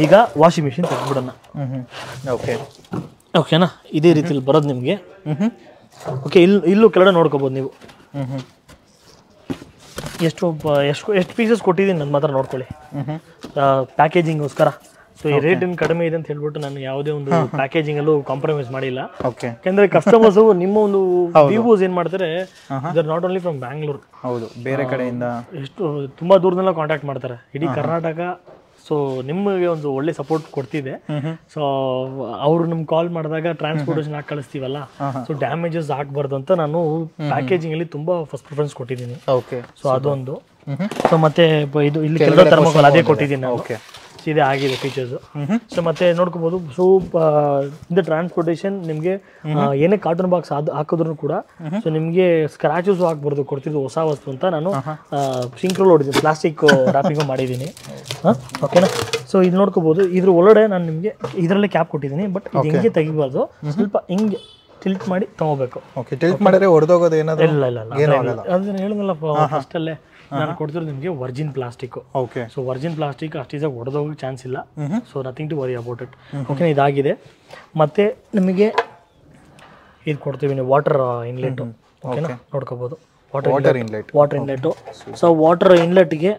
ಈಗ ವಾಷಿಂಗ್ ಮಿಷಿನ್ ತೆಗೆದ್ಬಿಡೋಣ. ಓಕೆ. ಓಕೆನಾ? ಇದೇ ರೀತಿಲಿ ಬರೋದು ನಿಮಗೆ. ಓಕೆ ಇಲ್ಲಿ ಇಲ್ಲೂ ಕೆಳಗಡೆ ನೋಡ್ಕೋಬೋದು ನೀವು. ಎಷ್ಟು ಎಷ್ಟು ಎಷ್ಟು ಪೀಸಸ್ ಕೊಟ್ಟಿದ್ದೀನಿ ನನ್ನ ಮಾತ್ರ ನೋಡ್ಕೊಳ್ಳಿ. ಪ್ಯಾಕೇಜಿಂಗ್ಗೋಸ್ಕರ ಸೊ ಈ ರೇಟ್ ಏನು ಕಡಿಮೆ ಇದೆ ಅಂತ ಹೇಳ್ಬಿಟ್ಟು ನಾನು ಯಾವುದೇ ಒಂದು ಪ್ಯಾಕೇಜಿಂಗ್ ಅಲ್ಲೂ ಕಾಂಪ್ರಮೈಸ್ ಮಾಡಿಲ್ಲ. ಓಕೆ. ಯಾಕಂದ್ರೆ ಕಸ್ಟಮರ್ಸ್ ನಿಮ್ಮ ಒಂದು ವ್ಯೂಸ್ ಏನ್ ಮಾಡ್ತಾರೆ they're not only from Bangalore ಹೌದು ಬೇರೆ ಕಡೆಯಿಂದ. ಎಷ್ಟು ತುಂಬಾ ದೂರದಲ್ಲ ಕಾಂಟ್ಯಾಕ್ಟ್ ಮಾಡ್ತಾರೆ. ಇಡೀ ಕರ್ನಾಟಕ ಸೊ ನಿಮಗೆ ಒಂದು ಒಳ್ಳೆ ಸಪೋರ್ಟ್ ಕೊಡ್ತಿದೆ. ಸೊ ಅವರು ನಮ್ಗೆ ಕಾಲ್ ಮಾಡಿದಾಗ ಟ್ರಾನ್ಸ್ಪೋರ್ಟೇಷನ್ ಹಾಕಿ ಕಳಿಸ್ತೀವಲ್ಲ? ಸೊ ಡ್ಯಾಮೇಜಸ್ ಆಗಬಾರ್ದು ಅಂತ ನಾನು ಪ್ಯಾಕೇಜಿಂಗ್ ಅಲ್ಲಿ ತುಂಬಾ ಫಸ್ಟ್ ಪ್ರಿಫರೆನ್ಸ್ ಕೊಟ್ಟಿದ್ದೀನಿ. ಓಕೆ ಸೊ ಅದೊಂದು. ಸೊ ಮತ್ತೆ ಇದು ಇಲ್ಲಿ ಅದೇ ಕೊಟ್ಟಿದ್ದೀನಿ ಓಕೆ ಇದೇ ಆಗಿದೆ ಫೀಚರ್ಸ್ ಸೊ ಮತ್ತೆ ನೋಡ್ಕೋಬಹುದು ಸೊ ಇಂದ ಟ್ರಾನ್ಸ್ಪೋರ್ಟೇಷನ್ ನಿಮಗೆ ಏನೇ ಕಾರ್ಟೂನ್ ಬಾಕ್ಸ್ ಅದು ಹಾಕಿದ್ರು ಕೂಡ ಸೊ ನಿಮಗೆ ಸ್ಕ್ರಾಚಸ್ ಹಾಕ್ಬಾರ್ದು ಕೊಡ್ತಿದ್ದು ಹೊಸ ವಸ್ತು ಅಂತ ನಾನು ಸಿಂಕ್ರೋಲ್ ಹೊಡಿದ್ದೀನಿ ಪ್ಲಾಸ್ಟಿಕ್ ರ್ಯಾಪಿಂಗ್ ಮಾಡಿದ್ದೀನಿ. ಓಕೆನಾ ಸೊ ಇದು ನೋಡ್ಕೋಬಹುದು ಇದ್ರ ಒಳಗಡೆ ನಾನು ನಿಮಗೆ ಇದರಲ್ಲೇ ಕ್ಯಾಪ್ ಕೊಟ್ಟಿದ್ದೀನಿ ಬಟ್ ಇದು ಹಿಂಗೆ ತೆಗಿಬಾರ್ದು. ಸ್ವಲ್ಪ ಹಿಂಗೆ ಟಿಲ್ಟ್ ಮಾಡಿ ತಗೋಬೇಕು. ಓಕೆ ಟಿಲ್ಟ್ ಮಾಡಿದ್ರೆ ಹೊಡೆದೋಗೋದು ಏನಾದ್ರು? ಇಲ್ಲ ಇಲ್ಲ ಇಲ್ಲ. ಅದನ್ನ ಹೇಳಿದ್ನಲ್ಲ ಫಸ್ಟಲ್ಲೇ ನಾನು ಕೊಡ್ತಿರೋದು ನಿಮಗೆ virgin plastic okay so virgin plastic ಅಷ್ಟು ಈಸಾಗಿ ಹೊಡೆದೋಗಕ್ಕೆ ಚಾನ್ಸ್ ಇಲ್ಲ. So nothing to worry about it okay ಇದಾಗಿದೆ. ಮತ್ತೆ ನಿಮಗೆ ಇದು ಕೊಡ್ತೀವಿ ನೀವು ವಾಟರ್ ಇನ್ಲೆಟ್ ಓಕೆನಾ ನೋಡ್ಕೋಬೋದು. Water water inlet water inlet so water ಇನ್ಲೆಟ್ಗೆ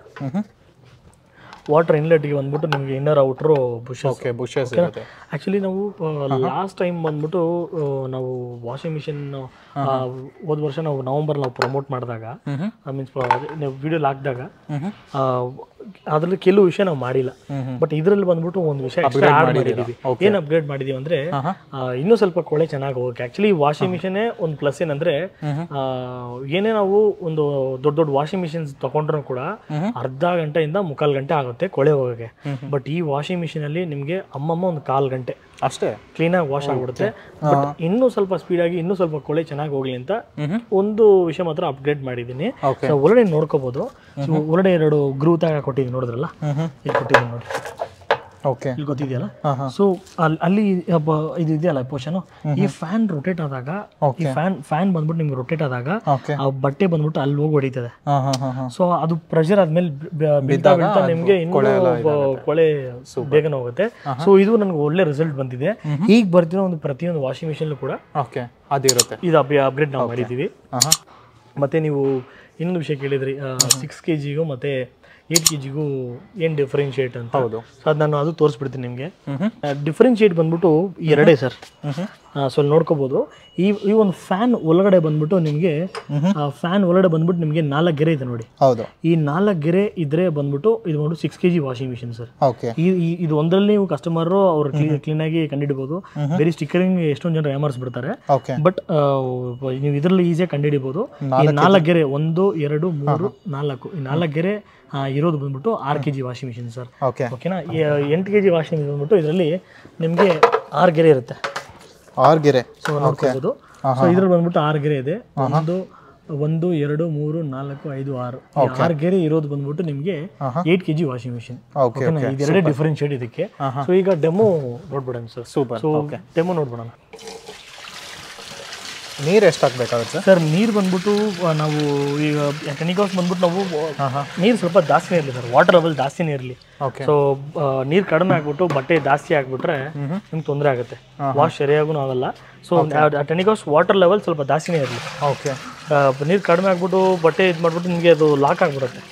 water ಇನ್ಲೆಟ್ಗೆ ಬಂದ್ಬಿಟ್ಟು ನಿಮಗೆ inner outer bushes okay bushes ಇರುತ್ತೆ. ಆ್ಯಕ್ಚುಲಿ ನಾವು ಲಾಸ್ಟ್ ಟೈಮ್ ಬಂದ್ಬಿಟ್ಟು ನಾವು ವಾಷಿಂಗ್ ಮಿಷಿನ್ ಹೋದ ವರ್ಷ ನಾವು ನವಂಬರ್ ನಾವು ಪ್ರಮೋಟ್ ಮಾಡಿದಾಗ ಮೀನ್ಸ್ ವಿಡಿಯೋ ವಿಡಿಯೋಲಿ ಹಾಕಿದಾಗ ಅದ್ರಲ್ಲಿ ಕೆಲವು ವಿಷಯ ನಾವು ಮಾಡಿಲ್ಲ. ಬಟ್ ಇದರಲ್ಲಿ ಬಂದ್ಬಿಟ್ಟು ಒಂದು ವಿಷಯ ಆಡ್ ಮಾಡಿದೀವಿ ಏನ್ ಅಪ್ಗ್ರೇಡ್ ಮಾಡಿದೀವಿ ಅಂದ್ರೆ ಇನ್ನೂ ಸ್ವಲ್ಪ ಕೊಳೆ ಚೆನ್ನಾಗಿ ಹೋಗಕ್ಕೆ. ಆಕ್ಚುಲಿ ವಾಷಿಂಗ್ ಮಿಷಿನ್ ಒಂದು ಪ್ಲಸ್ ಏನಂದ್ರೆ ಆ, ಏನೇ ನಾವು ಒಂದು ದೊಡ್ಡ ದೊಡ್ಡ ವಾಷಿಂಗ್ ಮಿಷಿನ್ಸ್ ತಗೊಂಡ್ರು ಕೂಡ ಅರ್ಧ ಗಂಟೆಯಿಂದ ಮುಕ್ಕಾಲ್ ಗಂಟೆ ಆಗುತ್ತೆ ಕೊಳೆ ಹೋಗಕ್ಕೆ. ಬಟ್ ಈ ವಾಷಿಂಗ್ ಮಿಷಿನ್ ಅಲ್ಲಿ ನಿಮ್ಗೆ ಅಮ್ಮಮ್ಮ ಒಂದು ಕಾಲ್ ಗಂಟೆ. ಅಷ್ಟೇ ಕ್ಲೀನಾಗಿ ವಾಶ್ ಆಗಿಬಿಡುತ್ತೆ. ಬಟ್ ಇನ್ನೂ ಸ್ವಲ್ಪ ಸ್ಪೀಡಾಗಿ ಇನ್ನೂ ಸ್ವಲ್ಪ ಕೊಳೆ ಚೆನ್ನಾಗಿ ಹೋಗ್ಲಿ ಅಂತ ಒಂದು ವಿಷಯ ಮಾತ್ರ ಅಪ್ಗ್ರೇಡ್ ಮಾಡಿದ್ದೀನಿ. ಒಳಗಡೆ ನೋಡ್ಕೋಬಹುದು ಸೊ ಒಳಗಡೆ ಎರಡು ಗ್ರೂ ತಾಗ ಕೊಟ್ಟಿದ್ದೀನಿ ನೋಡಿದ್ರಲ್ಲ? ಕೊಟ್ಟಿದ್ದೀನಿ ನೋಡಿ. ಓಕೆ ಇಲ್ಲಿ ಗೊತ್ತಿದೆಯಲ್ಲ? ಸೊ ಅಲ್ಲಿ ಇದು ಇದೆಯಲ್ಲ ಪೋರ್ಷನ್ ಈ ಫ್ಯಾನ್ ರೊಟೇಟ್ ಆದಾಗ ಈ ಫ್ಯಾನ್ ಫ್ಯಾನ್ ಬಂದ್ಬಿಟ್ಟು ನಿಮ್ಗೆ ರೊಟೇಟ್ ಆದಾಗ ಆ ಬಟ್ಟೆ ಬಂದ್ಬಿಟ್ಟು ಅಲ್ಲಿ ಹೋಗಿ ಹೊಡಿತದೆ. ಹಾ ಹಾ ಹಾ ಹಾ. ಸೊ ಅದು ಪ್ರೆಷರ್ ಆದ್ಮೇಲೆ ನಿಮ್ಗೆ ಕೊಳೆ ಬೇಗನೆ ಹೋಗುತ್ತೆ. ಸೊ ಇದು ನನಗೆ ಒಳ್ಳೆ ರಿಸಲ್ಟ್ ಬಂದಿದೆ. ಈಗ ಬರ್ತಿರೋ ಒಂದು ಪ್ರತಿಯೊಂದು ವಾಷಿಂಗ್ ಮಿಷಿನ್ ಕೂಡ ಓಕೆ ಅದಿರುತ್ತೆ ಇದು ಅಪ್ಗ್ರೇಡ್ ನಾವು ಮಾಡಿದ್ದೀವಿ. ಮತ್ತೆ ನೀವು ಇನ್ನೊಂದು ವಿಷಯ ಕೇಳಿದ್ರಿ ಸಿಕ್ಸ್ ಕೆ ಜಿಗೂ ಮತ್ತೆ ಏಟ್ ಕೆ ಜಿಗೂ ಏನು ಡಿಫ್ರೆನ್ಶಿಯೇಟ್ ಅಂತ. ಹೌದು. ಸೊ ಅದು ನಾನು ಅದು ತೋರಿಸ್ಬಿಡ್ತೀನಿ ನಿಮಗೆ. ಡಿಫ್ರೆನ್ಶಿಯೇಟ್ ಬಂದ್ಬಿಟ್ಟು ಎರಡೇ ಸರ್ ಸೊ ಅಲ್ಲಿ ನೋಡ್ಕೋಬೋದು. ಈ ಈ ಒಂದು ಫ್ಯಾನ್ ಒಳಗಡೆ ಬಂದ್ಬಿಟ್ಟು ನಿಮಗೆ ಫ್ಯಾನ್ ಒಳಗಡೆ ಬಂದ್ಬಿಟ್ಟು ನಿಮಗೆ ನಾಲ್ಕು ಗೆರೆ ಇದೆ ನೋಡಿ. ಹೌದು. ಈ ನಾಲ್ಕು ಗೆರೆ ಇದ್ರೆ ಬಂದ್ಬಿಟ್ಟು ಇದು ಬಂದ್ಬಿಟ್ಟು six K G washing machine sir okay ಈ ಇದು ಒಂದರಲ್ಲಿ ನೀವು ಕಸ್ಟಮರು ಅವ್ರು ಕ್ಲೀನ್ ಕ್ಲೀನಾಗಿ ಕಂಡುಹಿಡಿಬೋದು ಬೇರೆ ಸ್ಟಿಕ್ಕರಿಂಗ್ ಎಷ್ಟೊಂದು ಜನ ಏಮಾರಿಸ್ಬಿಡ್ತಾರೆ ಬಿಡ್ತಾರೆ. ಬಟ್ ನೀವು ಇದರಲ್ಲಿ ಈಸಿಯಾಗಿ ಕಂಡುಹಿಡಿಬೋದು ಈ ನಾಲ್ಕು ಗೆರೆ. ಒಂದು ಎರಡು ಮೂರು ನಾಲ್ಕು. ಈ ನಾಲ್ಕು ಗೆರೆ ಇರೋದು ಬಂದ್ಬಿಟ್ಟು ಆರು K G washing machine sir. Okay. ಓಕೆನಾ? ಎಂಟು ಕೆ ಜಿ ವಾಷಿಂಗ್ ಮಿಷಿನ್ ಬಂದ್ಬಿಟ್ಟು ಇದರಲ್ಲಿ ನಿಮಗೆ ಆರು ಗೆರೆ ಇರುತ್ತೆ. ಆರು ಗೆರೆ. ಸೊ ನೋಡ್ಕೋಬೋದು ಸೊ ಇದ್ರಲ್ಲಿ ಬಂದ್ಬಿಟ್ಟು ಆರು ಗೆರೆ ಇದೆ. ಒಂದು ಒಂದು ಎರಡು ಮೂರು ನಾಲ್ಕು ಐದು ಆರು. ಆರು ಗೆರೆ ಇರೋದು ಬಂದ್ಬಿಟ್ಟು ನಿಮಗೆ eight K G washing machine. ಇದೆರಡೇ differentiate ಇದಕ್ಕೆ. ಸೊ ಈಗ ಡೆಮೋ ನೋಡ್ಬಿಡೋಣ ಸರ್. ಸೂಪರ್. ಸೊ ಡೆಮೋ ನೋಡ್ಬಿಡೋಣ. ನೀರು ಎಷ್ಟು ಹಾಕ್ಬೇಕಾಗುತ್ತೆ ಸರ್ ನೀರು ಬಂದ್ಬಿಟ್ಟು ನಾವು ಈಗ ಟೆನಿಕಾಸ್ ಬಂದ್ಬಿಟ್ಟು ನಾವು ನೀರು ಸ್ವಲ್ಪ ಜಾಸ್ತಿನೇ ಇರಲಿ ಸರ್ ವಾಟರ್ ಲೆವೆಲ್ ಜಾಸ್ತಿನೇ ಇರಲಿ. ಓಕೆ ಸೊ ನೀರು ಕಡಿಮೆ ಆಗ್ಬಿಟ್ಟು ಬಟ್ಟೆ ಜಾಸ್ತಿ ಆಗ್ಬಿಟ್ರೆ ನಿಮ್ಗೆ ತೊಂದರೆ ಆಗುತ್ತೆ. ವಾಶ್ ಸರಿಯಾಗೂ ಆಗಲ್ಲ. ಸೊ ಟೆನಿಕಾಸ್ ವಾಟರ್ ಲೆವೆಲ್ ಸ್ವಲ್ಪ ಜಾಸ್ತಿನೇ ಇರಲಿ. ಓಕೆ ನೀರು ಕಡಿಮೆ ಆಗ್ಬಿಟ್ಟು ಬಟ್ಟೆ ಇದು ಮಾಡ್ಬಿಟ್ಟು ನಿಮಗೆ ಅದು ಲಾಕ್ ಆಗ್ಬಿಡುತ್ತೆ.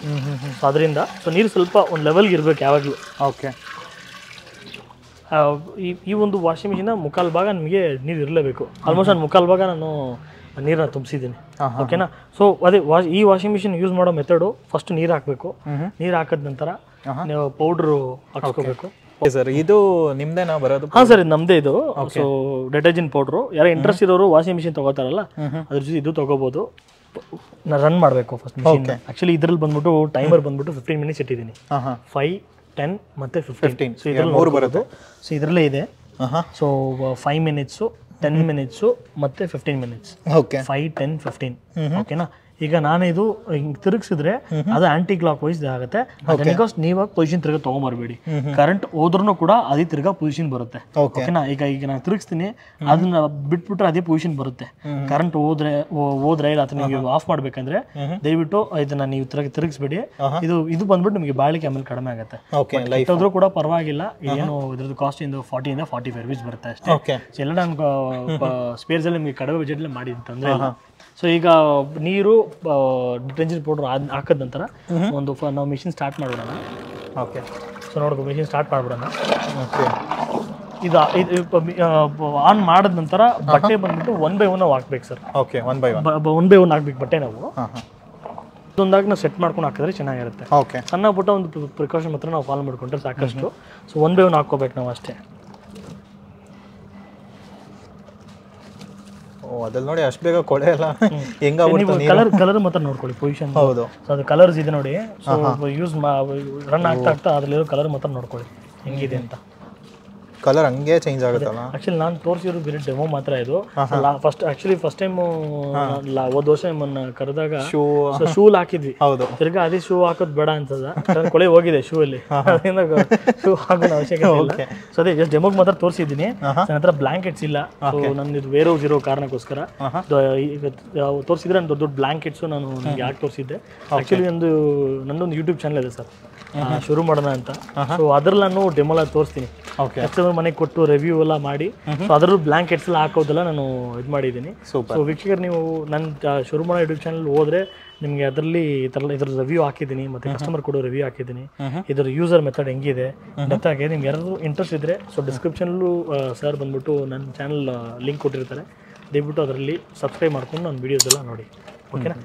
ಸೊ ಅದರಿಂದ ಸೊ ನೀರು ಸ್ವಲ್ಪ ಒಂದು ಲೆವೆಲ್ಗೆ ಇರಬೇಕು ಯಾವಾಗಲೂ. ಓಕೆ ಈ ಈ ಒಂದು ವಾಷಿಂಗ್ ಮಿಷಿನ ಮುಕ್ಕಾಲು ಭಾಗ ನಿಮಗೆ ನೀರು ಇರಲೇಬೇಕು. ಆಲ್ಮೋಸ್ಟ್ ನಾನು ಮುಕ್ಕಾಲು ಭಾಗ ನಾನು ನೀರನ್ನ ತುಂಬಿಸಿದ್ದೀನಿ. ಓಕೆನಾ ಸೊ ಅದೇ ವಾಶ್ ಈ ವಾಷಿಂಗ್ ಮಿಷಿನ್ ಯೂಸ್ ಮಾಡೋ ಮೆಥಡು ಫಸ್ಟ್ ನೀರು ಹಾಕಬೇಕು. ನೀರು ಹಾಕಿದ ನಂತರ ನೀವು ಪೌಡ್ರು ಹಾಕ್ಸ್ಕೋಬೇಕು. ಸರ್ ಇದು ನಿಮ್ದೇನಾ ಬರೋದು? ಹಾ ಸರ್ ಇದು ನಮ್ಮದೇ ಇದು. ಸೊ ಡೆಟರ್ಜೆಂಟ್ ಪೌಡ್ರು ಯಾರು ಇಂಟ್ರೆಸ್ಟ್ ಇರೋರು ವಾಷಿಂಗ್ ಮಿಷಿನ್ ತಗೋತಾರಲ್ಲ ಅದ್ರ ಜೊತೆ ಇದು ತಗೋಬೋದು. ನಾನು ರನ್ ಮಾಡಬೇಕು ಫಸ್ಟ್ ಆ್ಯಕ್ಚುಲಿ ಇದ್ರಲ್ಲಿ ಬಂದ್ಬಿಟ್ಟು ಟೈಮರ್ ಬಂದ್ಬಿಟ್ಟು ಫಿಫ್ಟೀನ್ ಮಿನಿಟ್ಸ್ ಇಟ್ಟಿದ್ದೀನಿ. ಫೈವ್ ಟೆನ್ ಮತ್ತು ಫಿಫ್ಟೀನ್ ಸೊ ಮೂರು ಇದ್ರಲ್ಲಿ ಬರುತ್ತೆ. ಸೊ ಇದರಲ್ಲೇ ಇದೆ. So five minutes ten minutes ಮತ್ತು fifteen minutes okay five ten fifteen ಓಕೆನಾ ಈಗ ನಾನು ಇದು ಹಿಂಗ್ ತಿರುಗಿಸಿದ್ರೆ ಅದು ಆಂಟಿ ಕ್ಲಾಕ್ ವೈಸ್ ಆಗುತ್ತೆ ಬಿಕಾಸ್ ನೀವಾಗ ಪೊಸಿಷನ್ ತಿರ್ಗ ತೊಗೊಂಬರ್ಬೇಡಿ. ಕರೆಂಟ್ ಹೋದ್ರೂ ಕೂಡ ಅದೇ ತಿರ್ಗಾ ಪೊಸಿಷನ್ ಬರುತ್ತೆ. ಓಕೆ ಓಕೆನಾ ಈಗ ಈಗ ನಾನು ತಿರುಗಿಸ್ತೀನಿ ಅದನ್ನ ಬಿಟ್ಬಿಟ್ರೆ ಅದೇ ಪೊಸಿಷನ್ ಬರುತ್ತೆ. ಕರೆಂಟ್ ಹೋದ್ರೆ ಹೋದ್ರೆ ಇಲ್ಲ ಅಥವಾ ನೀವು ಆಫ್ ಮಾಡ್ಬೇಕಂದ್ರೆ ದಯವಿಟ್ಟು ಇದನ್ನ ನೀವು ತಿರ್ಗಿ ತಿರುಗಿಸ್ಬೇಡಿ. ಇದು ಇದು ಬಂದ್ಬಿಟ್ಟು ನಿಮಗೆ ಬಾಳಿಕೆ ಆಮೇಲೆ ಕಡಿಮೆ ಆಗುತ್ತೆ. ಹೋದ್ರೂ ಕೂಡ ಪರವಾಗಿಲ್ಲ. ಏನು ಇದ್ರದ್ದು ಕಾಸ್ಟ್ ಇಂದ ಫಾರ್ಟಿಯಿಂದ ಫಾರ್ಟಿ ಫೈವ್ ರುಪೀಸ್ ಬರುತ್ತೆ ಅಷ್ಟೇ. ಎಲ್ಲ ನಾನು ಸ್ಪೇರ್ಸ್ ಅಲ್ಲಿ ನಿಮಗೆ ಕಡಿಮೆ ಬಜೆಟ್ ಮಾಡಿ ತಂದ್ರೆ ಸೊ ಈಗ ನೀರು ಡಿಟರ್ಜೆಂಟ್ ಪೌಡರ್ ಹಾಕಿದ ನಂತರ ಒಂದು ಫ- ನಾವು ಮಿಷಿನ್ ಸ್ಟಾರ್ಟ್ ಮಾಡ್ಬಿಡೋಣ. ಓಕೆ. ಸೊ ನೋಡ್ಕೊ ಮಿಷಿನ್ ಸ್ಟಾರ್ಟ್ ಮಾಡ್ಬಿಡೋಣ. ಓಕೆ ಇದು ಆನ್ ಮಾಡಿದ ನಂತರ ಬಟ್ಟೆ ಬಂದ್ಬಿಟ್ಟು ಒನ್ ಬೈ ಒನ್ ನಾವು ಹಾಕ್ಬೇಕು sir okay one by one one by one ಹಾಕ್ಬೇಕು ಬಟ್ಟೆ ನಾವು. ಇದೊಂದಾಗಿ ನಾವು ಸೆಟ್ ಮಾಡ್ಕೊಂಡು ಹಾಕಿದ್ರೆ ಚೆನ್ನಾಗಿರುತ್ತೆ. ಓಕೆ. ಸಣ್ಣ ಪುಟ್ಟ ಒಂದು ಪ್ರಿಕಾಷನ್ ಮಾತ್ರ ನಾವು ಫಾಲೋ ಮಾಡ್ಕೊಂಡ್ರೆ ಸಾಕಷ್ಟು. ಸೊ ಒನ್ ಬೈ ಒನ್ ಹಾಕೋಬೇಕು ನಾವು ಅಷ್ಟೇ. ಅದ್ರಲ್ಲಿ ನೋಡಿ ಅಷ್ಟು ಬೇಗ ಕೊಳೆ ಎಲ್ಲ ಹೆಂಗಾಗ್ಬಿಡ್ತು ನೀವು ಕಲರ್ ಕಲರ್ ಮಾತ್ರ ನೋಡ್ಕೊಳ್ಳಿ ಪೊಸಿಷನ್ ಹೌದು. ಸೊ ಅದು ಕಲರ್ಸ್ ಇದೆ ನೋಡಿ. ಸೊ ಯೂಸ್ ರನ್ ಆಗ್ತಾ ಆಗ್ತಾ ಅದ್ರಲ್ಲಿರೋ ಕಲರ್ ಮಾತ್ರ ನೋಡ್ಕೊಳ್ಳಿ. ಹೆಂಗಿದೆ ಅಂತ. ಕಲರ್ ಹಂಗೆ ಚೇಂಜ್ ಆಗುತ್ತಲ್ಲ? ಆಕ್ಚುಲಿ ನಾನು ತೋರಿಸಿರೋ ಬೇರೆ ಡೆಮೋ ಮಾತ್ರ ಇದು. ಫಸ್ಟ್ ಆಕ್ಚುಲಿ ಫಸ್ಟ್ ಟೈಮ್ ಹೋದ ವರ್ಷ ನಿಮ್ಮನ್ನ ಕರೆದಾಗ ಶೂ ಶೂ ಹಾಕಿದ್ವಿ. ಹೌದು. ತಿರ್ಗಾ ಅದೇ ಶೂ ಹಾಕೋದು ಬೇಡ ಅಂತದ ಕೊಳೆ ಹೋಗಿದೆ ಶೂ ಅಲ್ಲಿ. ಶೂ ಹಾಕೋಣ ಅವಶ್ಯಕತೆ ಇಲ್ಲ. ಸೊ ಅದೇ ಜಸ್ಟ್ ಡೆಮೋಗ್ ಮಾತ್ರ ತೋರಿಸಿದ್ದೀನಿ. ನನ್ನ ಹತ್ರ ಬ್ಲಾಂಕೆಟ್ಸ್ ಇಲ್ಲ. ಸೊ ನನ್ನ ಇದು ವೇರ್ ಹೌಸ್ ಇರೋ ಕಾರಣಕ್ಕೋಸ್ಕರ ತೋರಿಸಿದ್ರೆ ನಾನು ದೊಡ್ಡ ದೊಡ್ಡ ಬ್ಲಾಂಕೆಟ್ಸ್ ನಾನು ಯಾಕೆ ತೋರಿಸಿದ್ದೆ. ಆಕ್ಚುಲಿ ಒಂದು ನನ್ನೊಂದು ಯೂಟ್ಯೂಬ್ ಚಾನಲ್ ಇದೆ ಸರ್. ಶುರು ಮಾಡೋಣ ಅಂತ. ಸೊ ಅದ್ರಲ್ಲಿ ನಾನು ಡೆಮೋಲ ತೋರಿಸ್ತೀನಿ. ಓಕೆ ಕಸ್ಟಮರ್ ಮನೆಗೆ ಕೊಟ್ಟು ರಿವ್ಯೂ ಎಲ್ಲ ಮಾಡಿ ಸೊ ಅದ್ರಲ್ಲೂ ಬ್ಲಾಂಕೆಟ್ಸ್ ಎಲ್ಲ ಹಾಕೋದೆಲ್ಲ ನಾನು ಇದು ಮಾಡಿದ್ದೀನಿ. ಸೊ ವೀಕ್ಷಕರು ನೀವು ನನ್ನ ಶುರು ಮಾಡೋ ಯೂಟ್ಯೂಬ್ ಚಾನಲ್ ಹೋದ್ರೆ ನಿಮಗೆ ಅದರಲ್ಲಿ ಇದ್ರ ರಿವ್ಯೂ ಹಾಕಿದ್ದೀನಿ ಮತ್ತೆ ಕಸ್ಟಮರ್ ಕೊಡೋ ರಿವ್ಯೂ ಹಾಕಿದ್ದೀನಿ. ಇದ್ರ ಯೂಸರ್ ಮೆಥಡ್ ಹೆಂಗಿದೆ ಮೆತ್ತಾಗೆ ನಿಮ್ಗೆ ಯಾರಾದರೂ ಇಂಟ್ರೆಸ್ಟ್ ಇದ್ರೆ ಸೊ ಡಿಸ್ಕ್ರಿಪ್ಷನಲ್ಲೂ ಸರ್ ಬಂದ್ಬಿಟ್ಟು ನನ್ನ ಚಾನಲ್ ಲಿಂಕ್ ಕೊಟ್ಟಿರ್ತಾರೆ. ದಯವಿಟ್ಟು ಅದರಲ್ಲಿ ಸಬ್ಸ್ಕ್ರೈಬ್ ಮಾಡ್ಕೊಂಡು ನನ್ನ ವೀಡಿಯೋಸ್ ಎಲ್ಲ ನೋಡಿ. ಓಕೆನಾ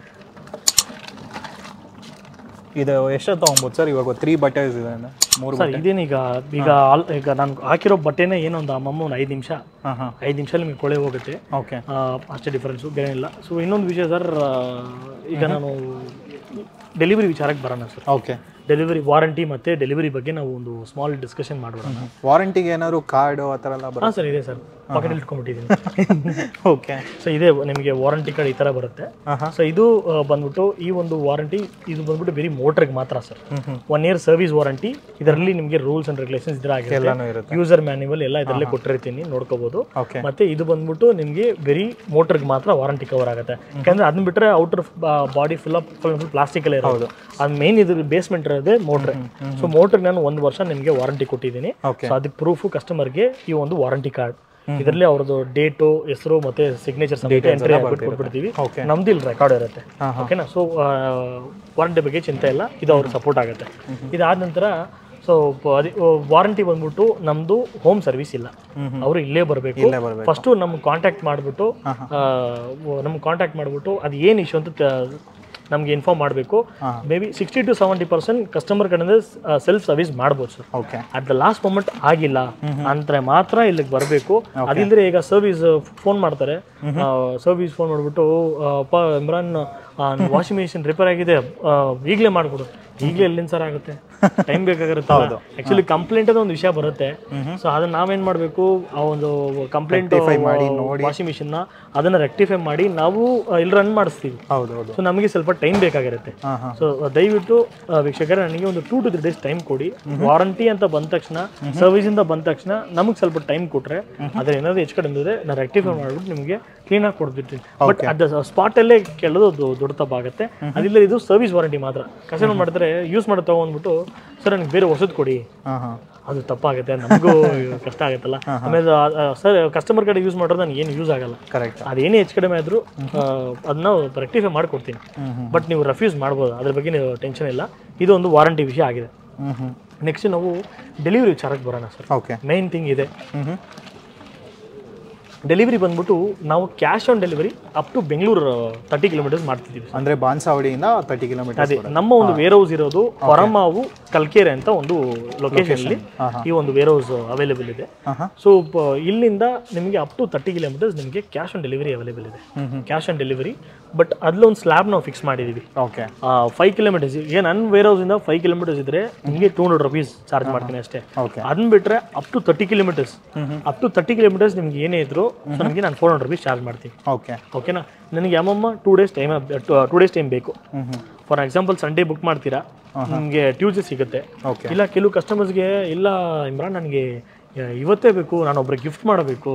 ಇದು ಎಷ್ಟೊತ್ತು ತೊಗೊಬೋದು ಸರ್ ಇವಾಗ ತ್ರೀ ಬಟ್ಟೆ ಇದೆ ಮೂರು ಸರ್ ಇದೇನೀಗ ಈಗ ಆಲ್ ಈಗ ನಾನು ಹಾಕಿರೋ ಬಟ್ಟೆನೇ ಏನೋ ಒಂದು ಅಮ್ಮಮ್ಮ ಒಂದು ಐದು ನಿಮಿಷ. ಹಾಂ ಹಾಂ. ಐದು ನಿಮಿಷ ನಿಮಗೆ ಕೊಳೆ ಹೋಗುತ್ತೆ. ಓಕೆ. ಅಷ್ಟೇ ಡಿಫ್ರೆನ್ಸು ಬೇರೆ ಇಲ್ಲ. ಸೊ ಇನ್ನೊಂದು ವಿಷಯ ಸರ್ ಈಗ ನಾನು ಡೆಲಿವರಿ ವಿಚಾರಕ್ಕೆ ಬರೋಣ ಸರ್. ಓಕೆ. ಡೆಲಿವರಿ ವಾರಂಟಿ ಮತ್ತೆ ಡೆಲಿವರಿ ಬಗ್ಗೆ ನಾವು ಒಂದು ಸ್ಮಾಲ್ ಡಿಸ್ಕಷನ್ ಮಾಡೋಣ ವಾರಂಟಿಗೆ ಏನಾದ್ರು ಕಾರ್ಡು ಆ ಥರ ಎಲ್ಲ ಹಾಂ ಸರ್ ಇದೆ ಸರ್. ಪಾಕೆಟಲ್ಲಿ ಇಟ್ಕೊಂಡ್ಬಿಟ್ಟಿದ್ದೀನಿ ಓಕೆ [LAUGHS] ಸೊ ಇದೆ ನಿಮಗೆ ವಾರಂಟಿ ಕಾರ್ಡ್ ಈ ಥರ ಬರುತ್ತೆ. ಸೊ ಇದು ಬಂದ್ಬಿಟ್ಟು ಈ ಒಂದು ವಾರಂಟಿ ಇದು ಬಂದ್ಬಿಟ್ಟು ಬರೀ ಮೋಟ್ರಿಗೆ ಮಾತ್ರ sir. One year service warranty ಇದರಲ್ಲಿ ನಿಮಗೆ ರೂಲ್ಸ್ ಅಂಡ್ ರೆಗ್ಯುಲೇಷನ್ಸ್ ಇದರ ಆಗಿರುತ್ತೆ. ಎಲ್ಲಾನು ಇರುತ್ತೆ. ಯೂಸರ್ ಮ್ಯಾನ್ಯುವಲ್ ಎಲ್ಲ ಇದರಲ್ಲೇ ಕೊಟ್ಟಿರ್ತೀನಿ ನೋಡ್ಕೋಬಹುದು ಮತ್ತೆ ಇದು ಬಂದ್ಬಿಟ್ಟು ನಿಮಗೆ ಬರೀ ಮೋಟರ್ಗೆ ಮಾತ್ರ ವಾರಂಟಿ ಕವರ್ ಆಗುತ್ತೆ. ಯಾಕಂದ್ರೆ ಅದನ್ನ ಬಿಟ್ಟರೆ outer body full up full plastic ಅಲ್ಲೇ ಇರೋದು. ಅದು ಮೇನ್ ಇದ್ರ ಬೇಸ್ಮೆಂಟ್ ಇರೋದೇ ಮೋಟ್ರ್. ಸೊ ಮೋಟ್ರಿಗೆ ನಾನು ಒಂದು ವರ್ಷ ನಿಮಗೆ ವಾರಂಟಿ ಕೊಟ್ಟಿದ್ದೀನಿ. ಸೊ ಅದಕ್ಕೆ ಪ್ರೂಫ್ ಕಸ್ಟಮರ್ಗೆ ಈ ಒಂದು ವಾರಂಟಿ ಕಾರ್ಡ್ ಇದರಲ್ಲಿ ಅವ್ರದ್ದು ಡೇಟು ಹೆಸರು ಮತ್ತೆ ಸಿಗ್ನೇಚರ್ ಎಂಟ್ರಿ ಕೊಟ್ಬಿಡ್ತೀವಿ. Okay. ನಮ್ದು ಇಲ್ಲಿ ರೆಕಾರ್ಡ್ ಇರುತ್ತೆ. ಓಕೆನಾ ಸೊ ವಾರಂಟಿ ಬಗ್ಗೆ ಚಿಂತೆ ಇಲ್ಲ. ಇದು ಅವ್ರಿಗೆ ಸಪೋರ್ಟ್ ಆಗುತ್ತೆ. ಇದಾದ ನಂತರ ಸೊ ವಾರಂಟಿ ಬಂದ್ಬಿಟ್ಟು ನಮ್ದು ಹೋಮ್ ಸರ್ವಿಸ್ ಇಲ್ಲ. ಅವರು ಇಲ್ಲೇ ಬರಬೇಕು. ಫಸ್ಟು ನಮ್ಗೆ ಕಾಂಟ್ಯಾಕ್ಟ್ ಮಾಡಿಬಿಟ್ಟು ನಮ್ಗೆ ಕಾಂಟ್ಯಾಕ್ಟ್ ಮಾಡಿಬಿಟ್ಟು ಅದು ಏನು ಇಶ್ಯೂ ಅಂತ ನಮ್ಗೆ ಇನ್ಫಾರ್ಮ್ ಮಾಡಬೇಕು. Maybe sixty to seventy percent customer ಕಡೆಯಿಂದ ಸೆಲ್ಫ್ ಸರ್ವಿಸ್ ಮಾಡ್ಬೋದು sir. Okay at the last moment ಆಗಿಲ್ಲ. ಅಂದ್ರೆ ಮಾತ್ರ ಇಲ್ಲಿಗೆ ಬರಬೇಕು. ಅದಿಲ್ಲದ್ರೆ ಈಗ ಸರ್ವಿಸ್ ಫೋನ್ ಮಾಡ್ತಾರೆ. ಸರ್ವಿಸ್ ಫೋನ್ ಮಾಡ್ಬಿಟ್ಟು ಇಮ್ರಾನ್ ವಾಷಿಂಗ್ ಮಿಷಿನ್ ರಿಪೇರ್ ಆಗಿದೆ ಈಗಲೇ ಮಾಡಿಕೊಡು ಈಗಲೇ ಎಲ್ಲಿಂದ ಸರ್ ಆಗುತ್ತೆ? ಟೈಮ್ ಬೇಕಾಗಿರುತ್ತೆ. ಹೌದು. ಆಕ್ಚುಲಿ ಕಂಪ್ಲೇಂಟ್ ಒಂದು ವಿಷಯ ಬರುತ್ತೆ. ಸೊ ಅದನ್ನ ನಾವೇನ್ ಮಾಡಬೇಕು? ಆ ಒಂದು ಕಂಪ್ಲೇಂಟ್ ಮಾಡಿ ನೋಡಿ. ವಾಷಿಂಗ್ ಮಿಷಿನ್ನ ಅದನ್ನ ರೆಕ್ಟಿಫೈ ಮಾಡಿ ನಾವು ಇಲ್ಲಿ ರನ್ ಮಾಡಿಸ್ತೀವಿ. ಹೌದು ಹೌದು. ಸೊ ನಮಗೆ ಸ್ವಲ್ಪ ಟೈಮ್ ಬೇಕಾಗಿರುತ್ತೆ. ಸೊ ದಯವಿಟ್ಟು ವೀಕ್ಷಕರೇ ನನಗೆ ಒಂದು two to three days time ಕೊಡಿ. ವಾರಂಟಿ ಅಂತ ಬಂದ ತಕ್ಷಣ ಸರ್ವಿಸ್ ಇಂದ ಬಂದ ತಕ್ಷಣ ನಮಗೆ ಸ್ವಲ್ಪ ಟೈಮ್ ಕೊಟ್ರೆ ಅದ್ರ ಏನಾದ್ರು ಹೆಚ್ಚು ಕಡಿಮೆ ನಾನು ರೆಕ್ಟಿಫೈ ಮಾಡ್ಬಿಟ್ಟು ನಿಮಗೆ ಕ್ಲೀನ್ ಆಗಿ ಕೊಡ್ಬಿಡ್ತೀನಿ ಬಟ್ ಅದ ಸ್ಪಾಟ್ ಅಲ್ಲೇ ಕೇಳೋದು ಅದು ದೊಡ್ಡ ತಪ್ಪಾಗುತ್ತೆ ಅದಿಲ್ಲ ಇದು ಸರ್ವಿಸ್ ವಾರಂಟಿ ಮಾತ್ರ. ಕಸ್ಟಮರ್ ಮಾಡಿದ್ರೆ ಯೂಸ್ ಮಾಡಿ ತಗೊಂಡ್ಬಿಟ್ಟು ಸರ್ ನನಗೆ ಬೇರೆ ಹೊಸದು ಕೊಡಿ. ಅದು ತಪ್ಪಾಗುತ್ತೆ ನಮಗೂ [LAUGHS] ಕಷ್ಟ ಆಗುತ್ತಲ್ಲ. ಆಮೇಲೆ ಸರ್ ಕಸ್ಟಮರ್ ಕಡೆ ಯೂಸ್ ಮಾಡಿದ್ರೆ ನನಗೆ ಏನು ಯೂಸ್ ಆಗಲ್ಲ. ಕರೆಕ್ಟ್ ಅದೇನೇ ಹೆಚ್ಚು ಕಡಿಮೆ ಆದರೂ ಅದನ್ನ ರೆಕ್ಟಿಫೈ ಮಾಡಿಕೊಡ್ತೀನಿ. ಬಟ್ ನೀವು ರೆಫ್ಯೂಸ್ ಮಾಡ್ಬೋದು? ಅದ್ರ ಬಗ್ಗೆ ನೀವು ಟೆನ್ಷನ್ ಇಲ್ಲ. ಇದು ಒಂದು ವಾರಂಟಿ ವಿಷಯ ಆಗಿದೆ. ನೆಕ್ಸ್ಟ್ ನಾವು ಡೆಲಿವರಿ ವಿಚಾರಕ್ಕೆ ಬರೋಣ ಸರ್. ಓಕೆ ಮೈನ್ ಥಿಂಗ್ ಇದೆ. ಡೆಲಿವರಿ ಬಂದ್ಬಿಟ್ಟು ನಾವು cash on delivery up to Bengaluru thirty kilometres ಮಾಡ್ತಿದ್ದೀವಿ. ಅಂದರೆ ಬಾನ್ಸಾವಡಿಯಿಂದ ತರ್ಟಿ ಕಿಲೋಮೀಟರ್ ಅದೇ ನಮ್ಮ ಒಂದು ವೇರ್ ಹೌಸ್ ಇರೋದು ಹೊರಮಾವು ಕಲ್ಕೆರೆ ಅಂತ ಒಂದು ಲೊಕೇಶನ್ ಅಲ್ಲಿ ಈ ಒಂದು ವೇರ್ ಹೌಸ್ ಅವೈಲೇಬಲ್ ಇದೆ ಸೊ ಇಲ್ಲಿಂದ ನಿಮಗೆ ಅಪ್ ಟು ತರ್ಟಿ ಕಿಲೋಮೀಟರ್ಸ್ ನಿಮಗೆ ಕ್ಯಾಶ್ ಆನ್ ಡೆಲಿವರಿ ಅವೈಲೇಬಲ್ ಇದೆ. ಕ್ಯಾಶ್ ಆನ್ ಡೆಲಿವರಿ ಬಟ್ ಅದ್ಲೊಂದು ಸ್ಲ್ಯಾಬ್ ನಾವು ಫಿಕ್ಸ್ ಮಾಡಿದೀವಿ. ಓಕೆ ಫೈವ್ ಕಿಲೋಮೀಟರ್ಸ್ ಈಗ ಅನ್ ವೇರ್ ಹೌಸ್ ಇಂದ ಫೈವ್ ಕಿಲೋಮೀಟರ್ಸ್ ಇದ್ರೆ ನಿಮಗೆ ಟೂ ಹಂಡ್ರೆಡ್ ರುಪೀಸ್ ಚಾರ್ಜ್ ಮಾಡ್ತೀನಿ ಅಷ್ಟೇ. ಅದನ್ನ ಬಿಟ್ರೆ up to thirty kilometres up to thirty kilometres ನಿಮ್ಗೆ ಏನೇ ಇದ್ರು ಸೊ ನನಗೆ ನಾನು ಫೋರ್ ಹಂಡ್ರೆಡ್ ರುಪೀಸ್ ಚಾರ್ಜ್ ಮಾಡ್ತೀನಿ. ಓಕೆ ಓಕೆನಾ ನನಗೆ ಅಮ್ಮಮ್ಮ two days time two days time ಬೇಕು. ಫಾರ್ ಎಕ್ಸಾಂಪಲ್ ಸಂಡೇ ಬುಕ್ ಮಾಡ್ತೀರಾ? ನಿಮಗೆ ಟ್ಯೂಸ್ಡೇ ಸಿಗುತ್ತೆ. ಓಕೆ ಇಲ್ಲ ಕೆಲವು ಕಸ್ಟಮರ್ಸ್ಗೆ ಇಲ್ಲ ಇಮ್ರಾನ್ ನನಗೆ ಇವತ್ತೇ ಬೇಕು ನಾನು ಒಬ್ರಿಗೆ ಗಿಫ್ಟ್ ಮಾಡಬೇಕು.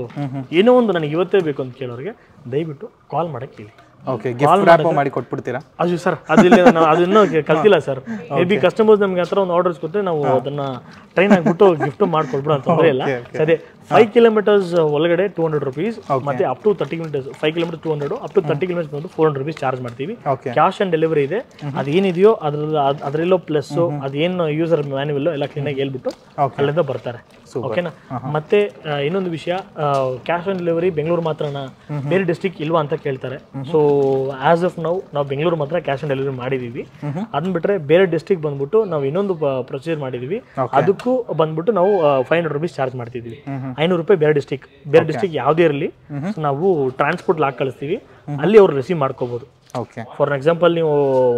ಏನೋ ಒಂದು ನನಗೆ ಇವತ್ತೇ ಬೇಕು ಅಂತ ಕೇಳೋರಿಗೆ ದಯವಿಟ್ಟು ಕಾಲ್ ಮಾಡಕ್ಕೆ ಹೇಳಿ ಓಕೆ ಮಾಡಿ ಕೊಟ್ಬಿಡ್ತೀರಾ? ಅದು ಸರ್ ಅದಿಲ್ಲ ನಾವು ಅದನ್ನ ಕಲ್ತಿಲ್ಲ ಸರ್. ಮೇ ಬಿ ಕಸ್ಟಮರ್ಸ್ ನಮ್ಗೆ ಹತ್ರ ಒಂದು ಆರ್ಡರ್ಸ್ ಕೊಟ್ಟರೆ ನಾವು ಅದನ್ನ ಟ್ರೈನ್ ಆಗ್ಬಿಟ್ಟು ಗಿಫ್ಟ್ ಮಾಡ್ಕೊಡ್ಬಿಡೋ ಅಂತ ತೊಂದರೆ ಇಲ್ಲ. ಅದೇ ಫೈವ್ ಕಿಲೋಮೀಟರ್ಸ್ ಒಳಗಡೆ ಟೂ ಹಂಡ್ರೆಡ್ ರುಪೀಸ್ ಮತ್ತೆ up to thirty kilometres five kilometre two hundred up to thirty kilometres ಬಂದು ಫೋರ್ ಹಂಡ್ರೆಡ್ ರುಪೀಸ್ ಚಾರ್ಜ್ ಮಾಡ್ತೀವಿ. ಕ್ಯಾಶ್ ಆನ್ ಡೆಲಿವರಿ ಇದೆ. ಅದೇನಿದೆಯೋ ಅದ್ರ ಅದರಲ್ಲೋ ಪ್ಲಸ್ ಅದೇನು ಯೂಸರ್ ಮ್ಯಾನ್ಯುವಲ್ ಎಲ್ಲ ಕ್ಲೀನಾಗಿ ಹೇಳ್ಬಿಟ್ಟು. ಅಲ್ಲಿಂದ ಬರ್ತಾರೆ. ಓಕೆನಾ ಮತ್ತೆ ಇನ್ನೊಂದು ವಿಷಯ ಕ್ಯಾಶ್ ಆನ್ ಡೆಲಿವರಿ ಬೆಂಗಳೂರು ಮಾತ್ರನಾ? ಬೇರೆ ಡಿಸ್ಟಿಕ್ ಇಲ್ವಾ ಅಂತ ಕೇಳ್ತಾರೆ. ಸೊ ಆಸ್ ಆಫ್ ನೌ ನಾವು ಬೆಂಗಳೂರು ಮಾತ್ರ ಕ್ಯಾಶ್ ಆನ್ ಡೆಲಿವರಿ ಮಾಡಿದೀವಿ. ಅದನ್ನ ಬಿಟ್ರೆ ಬೇರೆ ಡಿಸ್ಟಿಕ್ ಬಂದ್ಬಿಟ್ಟು ನಾವು ಇನ್ನೊಂದು ಪ್ರೊಸೀಜರ್ ಮಾಡಿದೀವಿ. ಅದಕ್ಕೂ ಬಂದ್ಬಿಟ್ಟು ನಾವು ಫೈವ್ ಹಂಡ್ರೆಡ್ ರುಪೀಸ್ ಚಾರ್ಜ್ ಮಾಡ್ತಿದ್ವಿ. ಐನೂರು ರೂಪಾಯಿ ಬೇರೆ ಡಿಸ್ಟಿಕ್ ಬೇರೆ ಡಿಸ್ಟಿಕ್ ಯಾವುದೇ ಇರಲಿ. ನಾವು ಟ್ರಾನ್ಸ್ಪೋರ್ಟ್ ಲಾಕ್ ಕಳಿಸ್ತೀವಿ. ಅಲ್ಲಿ ಅವ್ರು ರಿಸೀವ್ ಮಾಡ್ಕೋಬಹುದು ಫಾರ್ ಎಕ್ಸಾಂಪಲ್ ನೀವು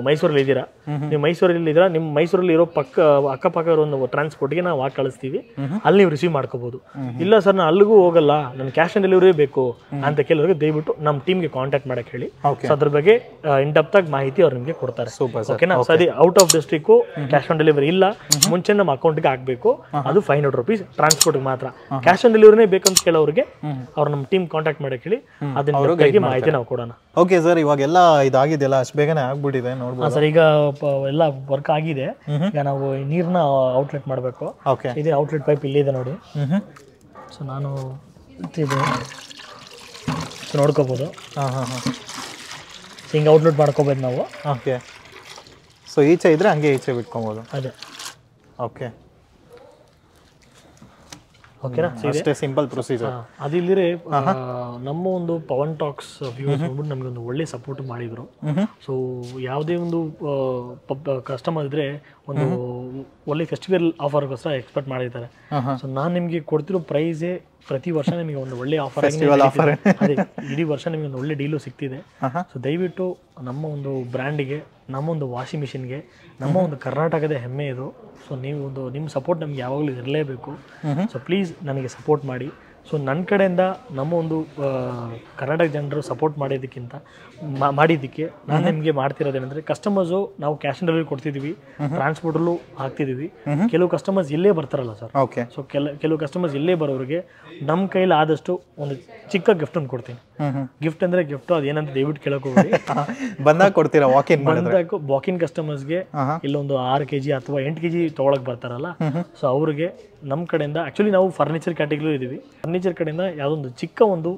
ಮೈಸೂರಲ್ಲಿ ಇದ್ದೀರಾ. ನೀವು ಮೈಸೂರಲ್ಲಿ ಇದ್ದೀರಾ ನಿಮ್ಮ ಮೈಸೂರಲ್ಲಿ ಇರೋ ಪಕ್ಕ ಅಕ್ಕಪಕ್ಕ ಇರೋ ಒಂದು ಟ್ರಾನ್ಸ್ಪೋರ್ಟ್ಗೆ ನಾವು ಹಾಕಿ ಕಳಿಸ್ತೀವಿ. ಅಲ್ಲಿ ನೀವು ರಿಸೀವ್ ಮಾಡ್ಕೋಬಹುದು ಇಲ್ಲ ಸರ್ ನಾನು ಅಲ್ಲಿಗೂ ಹೋಗಲ್ಲ. ನನ್ನ ಕ್ಯಾಶ್ ಆನ್ ಡೆಲಿವರಿ ಬೇಕು ಅಂತ ಕೇಳಿದ್ರೆ ದಯವಿಟ್ಟು ನಮ್ಮ ಟೀಮ್ಗೆ ಕಾಂಟ್ಯಾಕ್ಟ್ ಮಾಡಕ್ಕೆ ಹೇಳಿ. ಅದ್ರ ಬಗ್ಗೆ ಇನ್ ಡೆಪ್ತ್ ಆಗಿ ಮಾಹಿತಿ ಅವ್ರು ನಿಮಗೆ ಕೊಡ್ತಾರೆ. ಓಕೆನಾ ಸರಿ out of district cash on delivery ಇಲ್ಲ. ಮುಂಚೆ ನಮ್ಮ ಅಕೌಂಟ್ಗೆ ಹಾಕಬೇಕು ಅದು ಫೈವ್ ಹಂಡ್ರೆಡ್ ರುಪೀಸ್ ಟ್ರಾನ್ಸ್ಪೋರ್ಟ್ ಮಾತ್ರ. ಕ್ಯಾಶ್ ಆನ್ ಡೆಲಿವರಿನೇ ಬೇಕಂತ ಕೇಳೋರಿಗೆ ಅವ್ರು ನಮ್ಮ ಟೀಮ್ ಕಾಂಟ್ಯಾಕ್ಟ್ ಮಾಡಕ್ಕೆ ಹೇಳಿ ಅದನ್ನ ಮಾಹಿತಿ ನಾವು ಕೊಡೋಣ. ಓಕೆ ಸರ್ ಇವಾಗೆಲ್ಲ ಇದಾಗಿದೆಯಲ್ಲ ಅಷ್ಟು ಬೇಗನೆ ಆಗ್ಬಿಟ್ಟಿದೆ ನೋಡ್ಬೋದು. ಸರ್ ಈಗ ಎಲ್ಲ ವರ್ಕ್ ಆಗಿದೆ. ಈಗ ನಾವು ಈ ನೀರನ್ನ ಔಟ್ಲೆಟ್ ಮಾಡಬೇಕು. ಓಕೆ ಇದೆ ಔಟ್ಲೆಟ್ ಪೈಪ್ ಇಲ್ಲಿದೆ ನೋಡಿ. ಹ್ಞೂ ಸೊ ನಾನು ಸೊ ನೋಡ್ಕೋಬೋದು. ಹಾಂ ಹಾಂ ಹಾಂ. ಹಿಂಗೆ ಔಟ್ಲೆಟ್ ಮಾಡ್ಕೋಬೋದು ನಾವು. ಓಕೆ ಸೊ ಈಚೆ ಇದ್ರೆ ಹಂಗೆ ಈಚೆ ಬಿಟ್ಕೊಬೋದು. ಅದೇ. ಓಕೆ ಓಕೆನಾ? ಅಷ್ಟೇ ಸಿಂಪಲ್ ಪ್ರೊಸೀಜರ್ ಅದಿಲ್ಲದೆ ನಮ್ಮ ಒಂದು ಪವನ್ ಟಾಕ್ಸ್ ವ್ಯೂಸ್ ಬಂದ್ಬಿಟ್ಟು ನಮಗೆ ಒಂದು ಒಳ್ಳೆ ಸಪೋರ್ಟ್ ಮಾಡಿದ್ರು. ಸೊ ಯಾವುದೇ ಒಂದು ಕಸ್ಟಮರ್ ಇದ್ರೆ ಒಂದು ಒಳ್ಳೆ ಫೆಸ್ಟಿವಲ್ ಆಫರ್ಗೋಸ್ಕರ ಎಕ್ಸ್ಪೆಕ್ಟ್ ಮಾಡಿದ್ದಾರೆ. ಸೊ ನಾನು ನಿಮಗೆ ಕೊಡ್ತಿರೋ ಪ್ರೈಸೇ ಪ್ರತಿ ವರ್ಷ ನಿಮಗೆ ಒಂದು ಒಳ್ಳೆ ಆಫರ್ ಅದೇ ಇಡೀ ವರ್ಷ ನಿಮಗೆ ಒಂದು ಒಳ್ಳೆ ಡೀಲು ಸಿಗ್ತಿದೆ. ಸೊ ದಯವಿಟ್ಟು ನಮ್ಮ ಒಂದು ಬ್ರ್ಯಾಂಡಿಗೆ ನಮ್ಮ ಒಂದು ವಾಷಿಂಗ್ ಮಿಷಿನ್ಗೆ ನಮ್ಮ ಒಂದು ಕರ್ನಾಟಕದ ಹೆಮ್ಮೆ ಇದು. ಸೊ ನೀವು ಒಂದು, ನಿಮ್ಮ ಸಪೋರ್ಟ್ ನಮ್ಗೆ ಯಾವಾಗಲೂ ಇರಲೇಬೇಕು. ಸೊ ಪ್ಲೀಸ್ ನನಗೆ ಸಪೋರ್ಟ್ ಮಾಡಿ. ಸೊ ನನ್ನ ಕಡೆಯಿಂದ ನಮ್ಮ ಒಂದು ಕರ್ನಾಟಕ ಜನರು ಸಪೋರ್ಟ್ ಮಾಡಿದ್ದಕ್ಕಿಂತ ಮಾಡಿದ್ದಕ್ಕೆ ನಾನು ನಿಮಗೆ ಮಾಡ್ತಿರೋದೇನೆಂದರೆ ಕಸ್ಟಮರ್ಸು ನಾವು ಕ್ಯಾಶ್ ಆನ್ ಡೆಲಿವರಿ ಕೊಡ್ತಿದ್ದೀವಿ ಟ್ರಾನ್ಸ್ಪೋರ್ಟಲ್ಲೂ ಹಾಕ್ತಿದ್ದೀವಿ ಕೆಲವು ಕಸ್ಟಮರ್ಸ್ ಇಲ್ಲೇ ಬರ್ತಾರಲ್ಲ ಸರ್ ಓಕೆ ಸೊ ಕೆಲ ಕೆಲವು ಕಸ್ಟಮರ್ಸ್ ಇಲ್ಲೇ ಬರೋರಿಗೆ ನಮ್ಮ ಕೈಲಿ ಆದಷ್ಟು ಒಂದು ಚಿಕ್ಕ ಗಿಫ್ಟ್ ಒಂದು ಕೊಡ್ತೀನಿ. ಗಿಫ್ಟ್ ಅಂದರೆ ಗಿಫ್ಟು ಅದೇನಂತ ದಯವಿಟ್ಟು ಕೇಳೋಕೆ ಹೋಗಿ [LAUGHS] ಬಂದಾಗ ಕೊಡ್ತೀರಾ ವಾಕ್ ಇನ್ ಮಾಡಿದ್ರೆ? ಬಂದಾಗ ವಾಕಿನ್ ಕಸ್ಟಮರ್ಸ್ಗೆ ಇಲ್ಲೊಂದು ಆರು ಕೆ ಜಿ ಅಥವಾ ಎಂಟು ಕೆ ಜಿ ತೊಗೊಳಕ್ ಬರ್ತಾರಲ್ಲ ಸೊ ಅವ್ರಿಗೆ ನಮ್ಮ ಕಡೆಯಿಂದ ಆ್ಯಕ್ಚುಲಿ ನಾವು ಫರ್ನಿಚರ್ ಕ್ಯಾಟಗರಿ ಇದ್ದೀವಿ ಫರ್ನಿಚರ್ ಕಡೆಯಿಂದ ಯಾವುದೊಂದು ಚಿಕ್ಕ ಒಂದು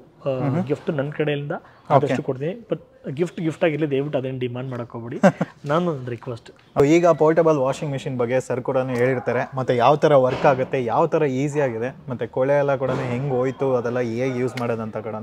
ಗಿಫ್ಟ್ ನನ್ನ ಕಡೆಯಿಂದ ಆದಷ್ಟು ಕೊಡ್ತೀನಿ. ಬಟ್ ಗಿಫ್ಟ್ ಗಿಫ್ಟ್ ಆಗಿರಲಿ ದಯವಿಟ್ಟು ಅದೇನು ಡಿಮ್ಯಾಂಡ್ ಮಾಡಕ್ ಹೋಗ್ಬೇಡಿ. [LAUGHS] ನಾನು ಒಂದು ರಿಕ್ವೆಸ್ಟ್ ಈಗ ಪೋರ್ಟಬಲ್ ವಾಷಿಂಗ್ ಮಿಷಿನ್ ಬಗ್ಗೆ ಸರ್ ಕೂಡ ಹೇಳಿರ್ತಾರೆ. ಮತ್ತೆ ಯಾವ ಥರ ವರ್ಕ್ ಆಗುತ್ತೆ ಯಾವ ಥರ ಈಸಿ ಆಗಿದೆ ಮತ್ತೆ ಕೊಳೆ ಎಲ್ಲ ಕೂಡ ಹೆಂಗೆ ಹೋಯ್ತು ಅದೆಲ್ಲ ಹೇಗೆ ಯೂಸ್ ಮಾಡೋದಂತ ಕೂಡ.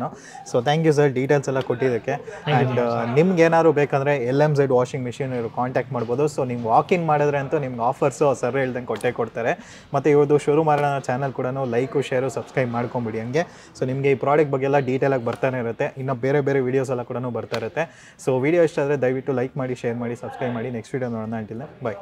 So thank you sir details ಎಲ್ಲ ಕೊಟ್ಟಿದ್ದಕ್ಕೆ. ಆ್ಯಂಡ್ ನಿಮ್ಗೆ ಏನಾದ್ರು ಬೇಕಂದ್ರೆ L M Z washing machine ಇವರು ಕಾಂಟ್ಯಾಕ್ಟ್ ಮಾಡ್ಬೋದು. ಸೊ ನೀವು ವಾಕ್ ಇನ್ ಮಾಡಿದ್ರೆ ಅಂತೂ ನಿಮ್ಗೆ ಆಫರ್ಸು ಸರ್ ಹೇಳ್ದಂಗೆ ಕೊಟ್ಟೆ ಕೊಡ್ತಾರೆ. ಮತ್ತೆ ಇವ್ರದ್ದು ಶುರು ಮಾಡೋಣ ಚಾನಲ್ ಕೂಡ ಲೈಕು ಶೇರು ಸಬ್ಸ್ಕ್ರೈಬ್ ಮಾಡ್ಕೊಂಬಿಡಿ ಹಂಗೆ. ಸೊ ನಿಮಗೆ ಈ ಪ್ರಾಡಕ್ಟ್ ಬಗ್ಗೆ ಎಲ್ಲ ಡೀಟೇಲಾಗಿ ಬರ್ತಾನೆ ಇರುತ್ತೆ. ಇನ್ನು ಬೇರೆ ಬೇರೆ ವೀಡಿಯೋಸ್ ಎಲ್ಲ ಕೂಡ ಬರ್ತಾ ಇರುತ್ತೆ. ಆಗುತ್ತೆ ಸೊ ವೀಡಿಯೋ ಇಷ್ಟ ಆದರೆ ದಯವಿಟ್ಟು ಲೈಕ್ ಮಾಡಿ ಶೇರ್ ಮಾಡಿ ಸಬ್ಸ್ಕ್ರೈಬ್ ಮಾಡಿ. ನೆಕ್ಸ್ಟ್ ವೀಡಿಯೋ ನೋಡೋಣ. ಅಂಟಿಲ್ಲ ಬಾಯ್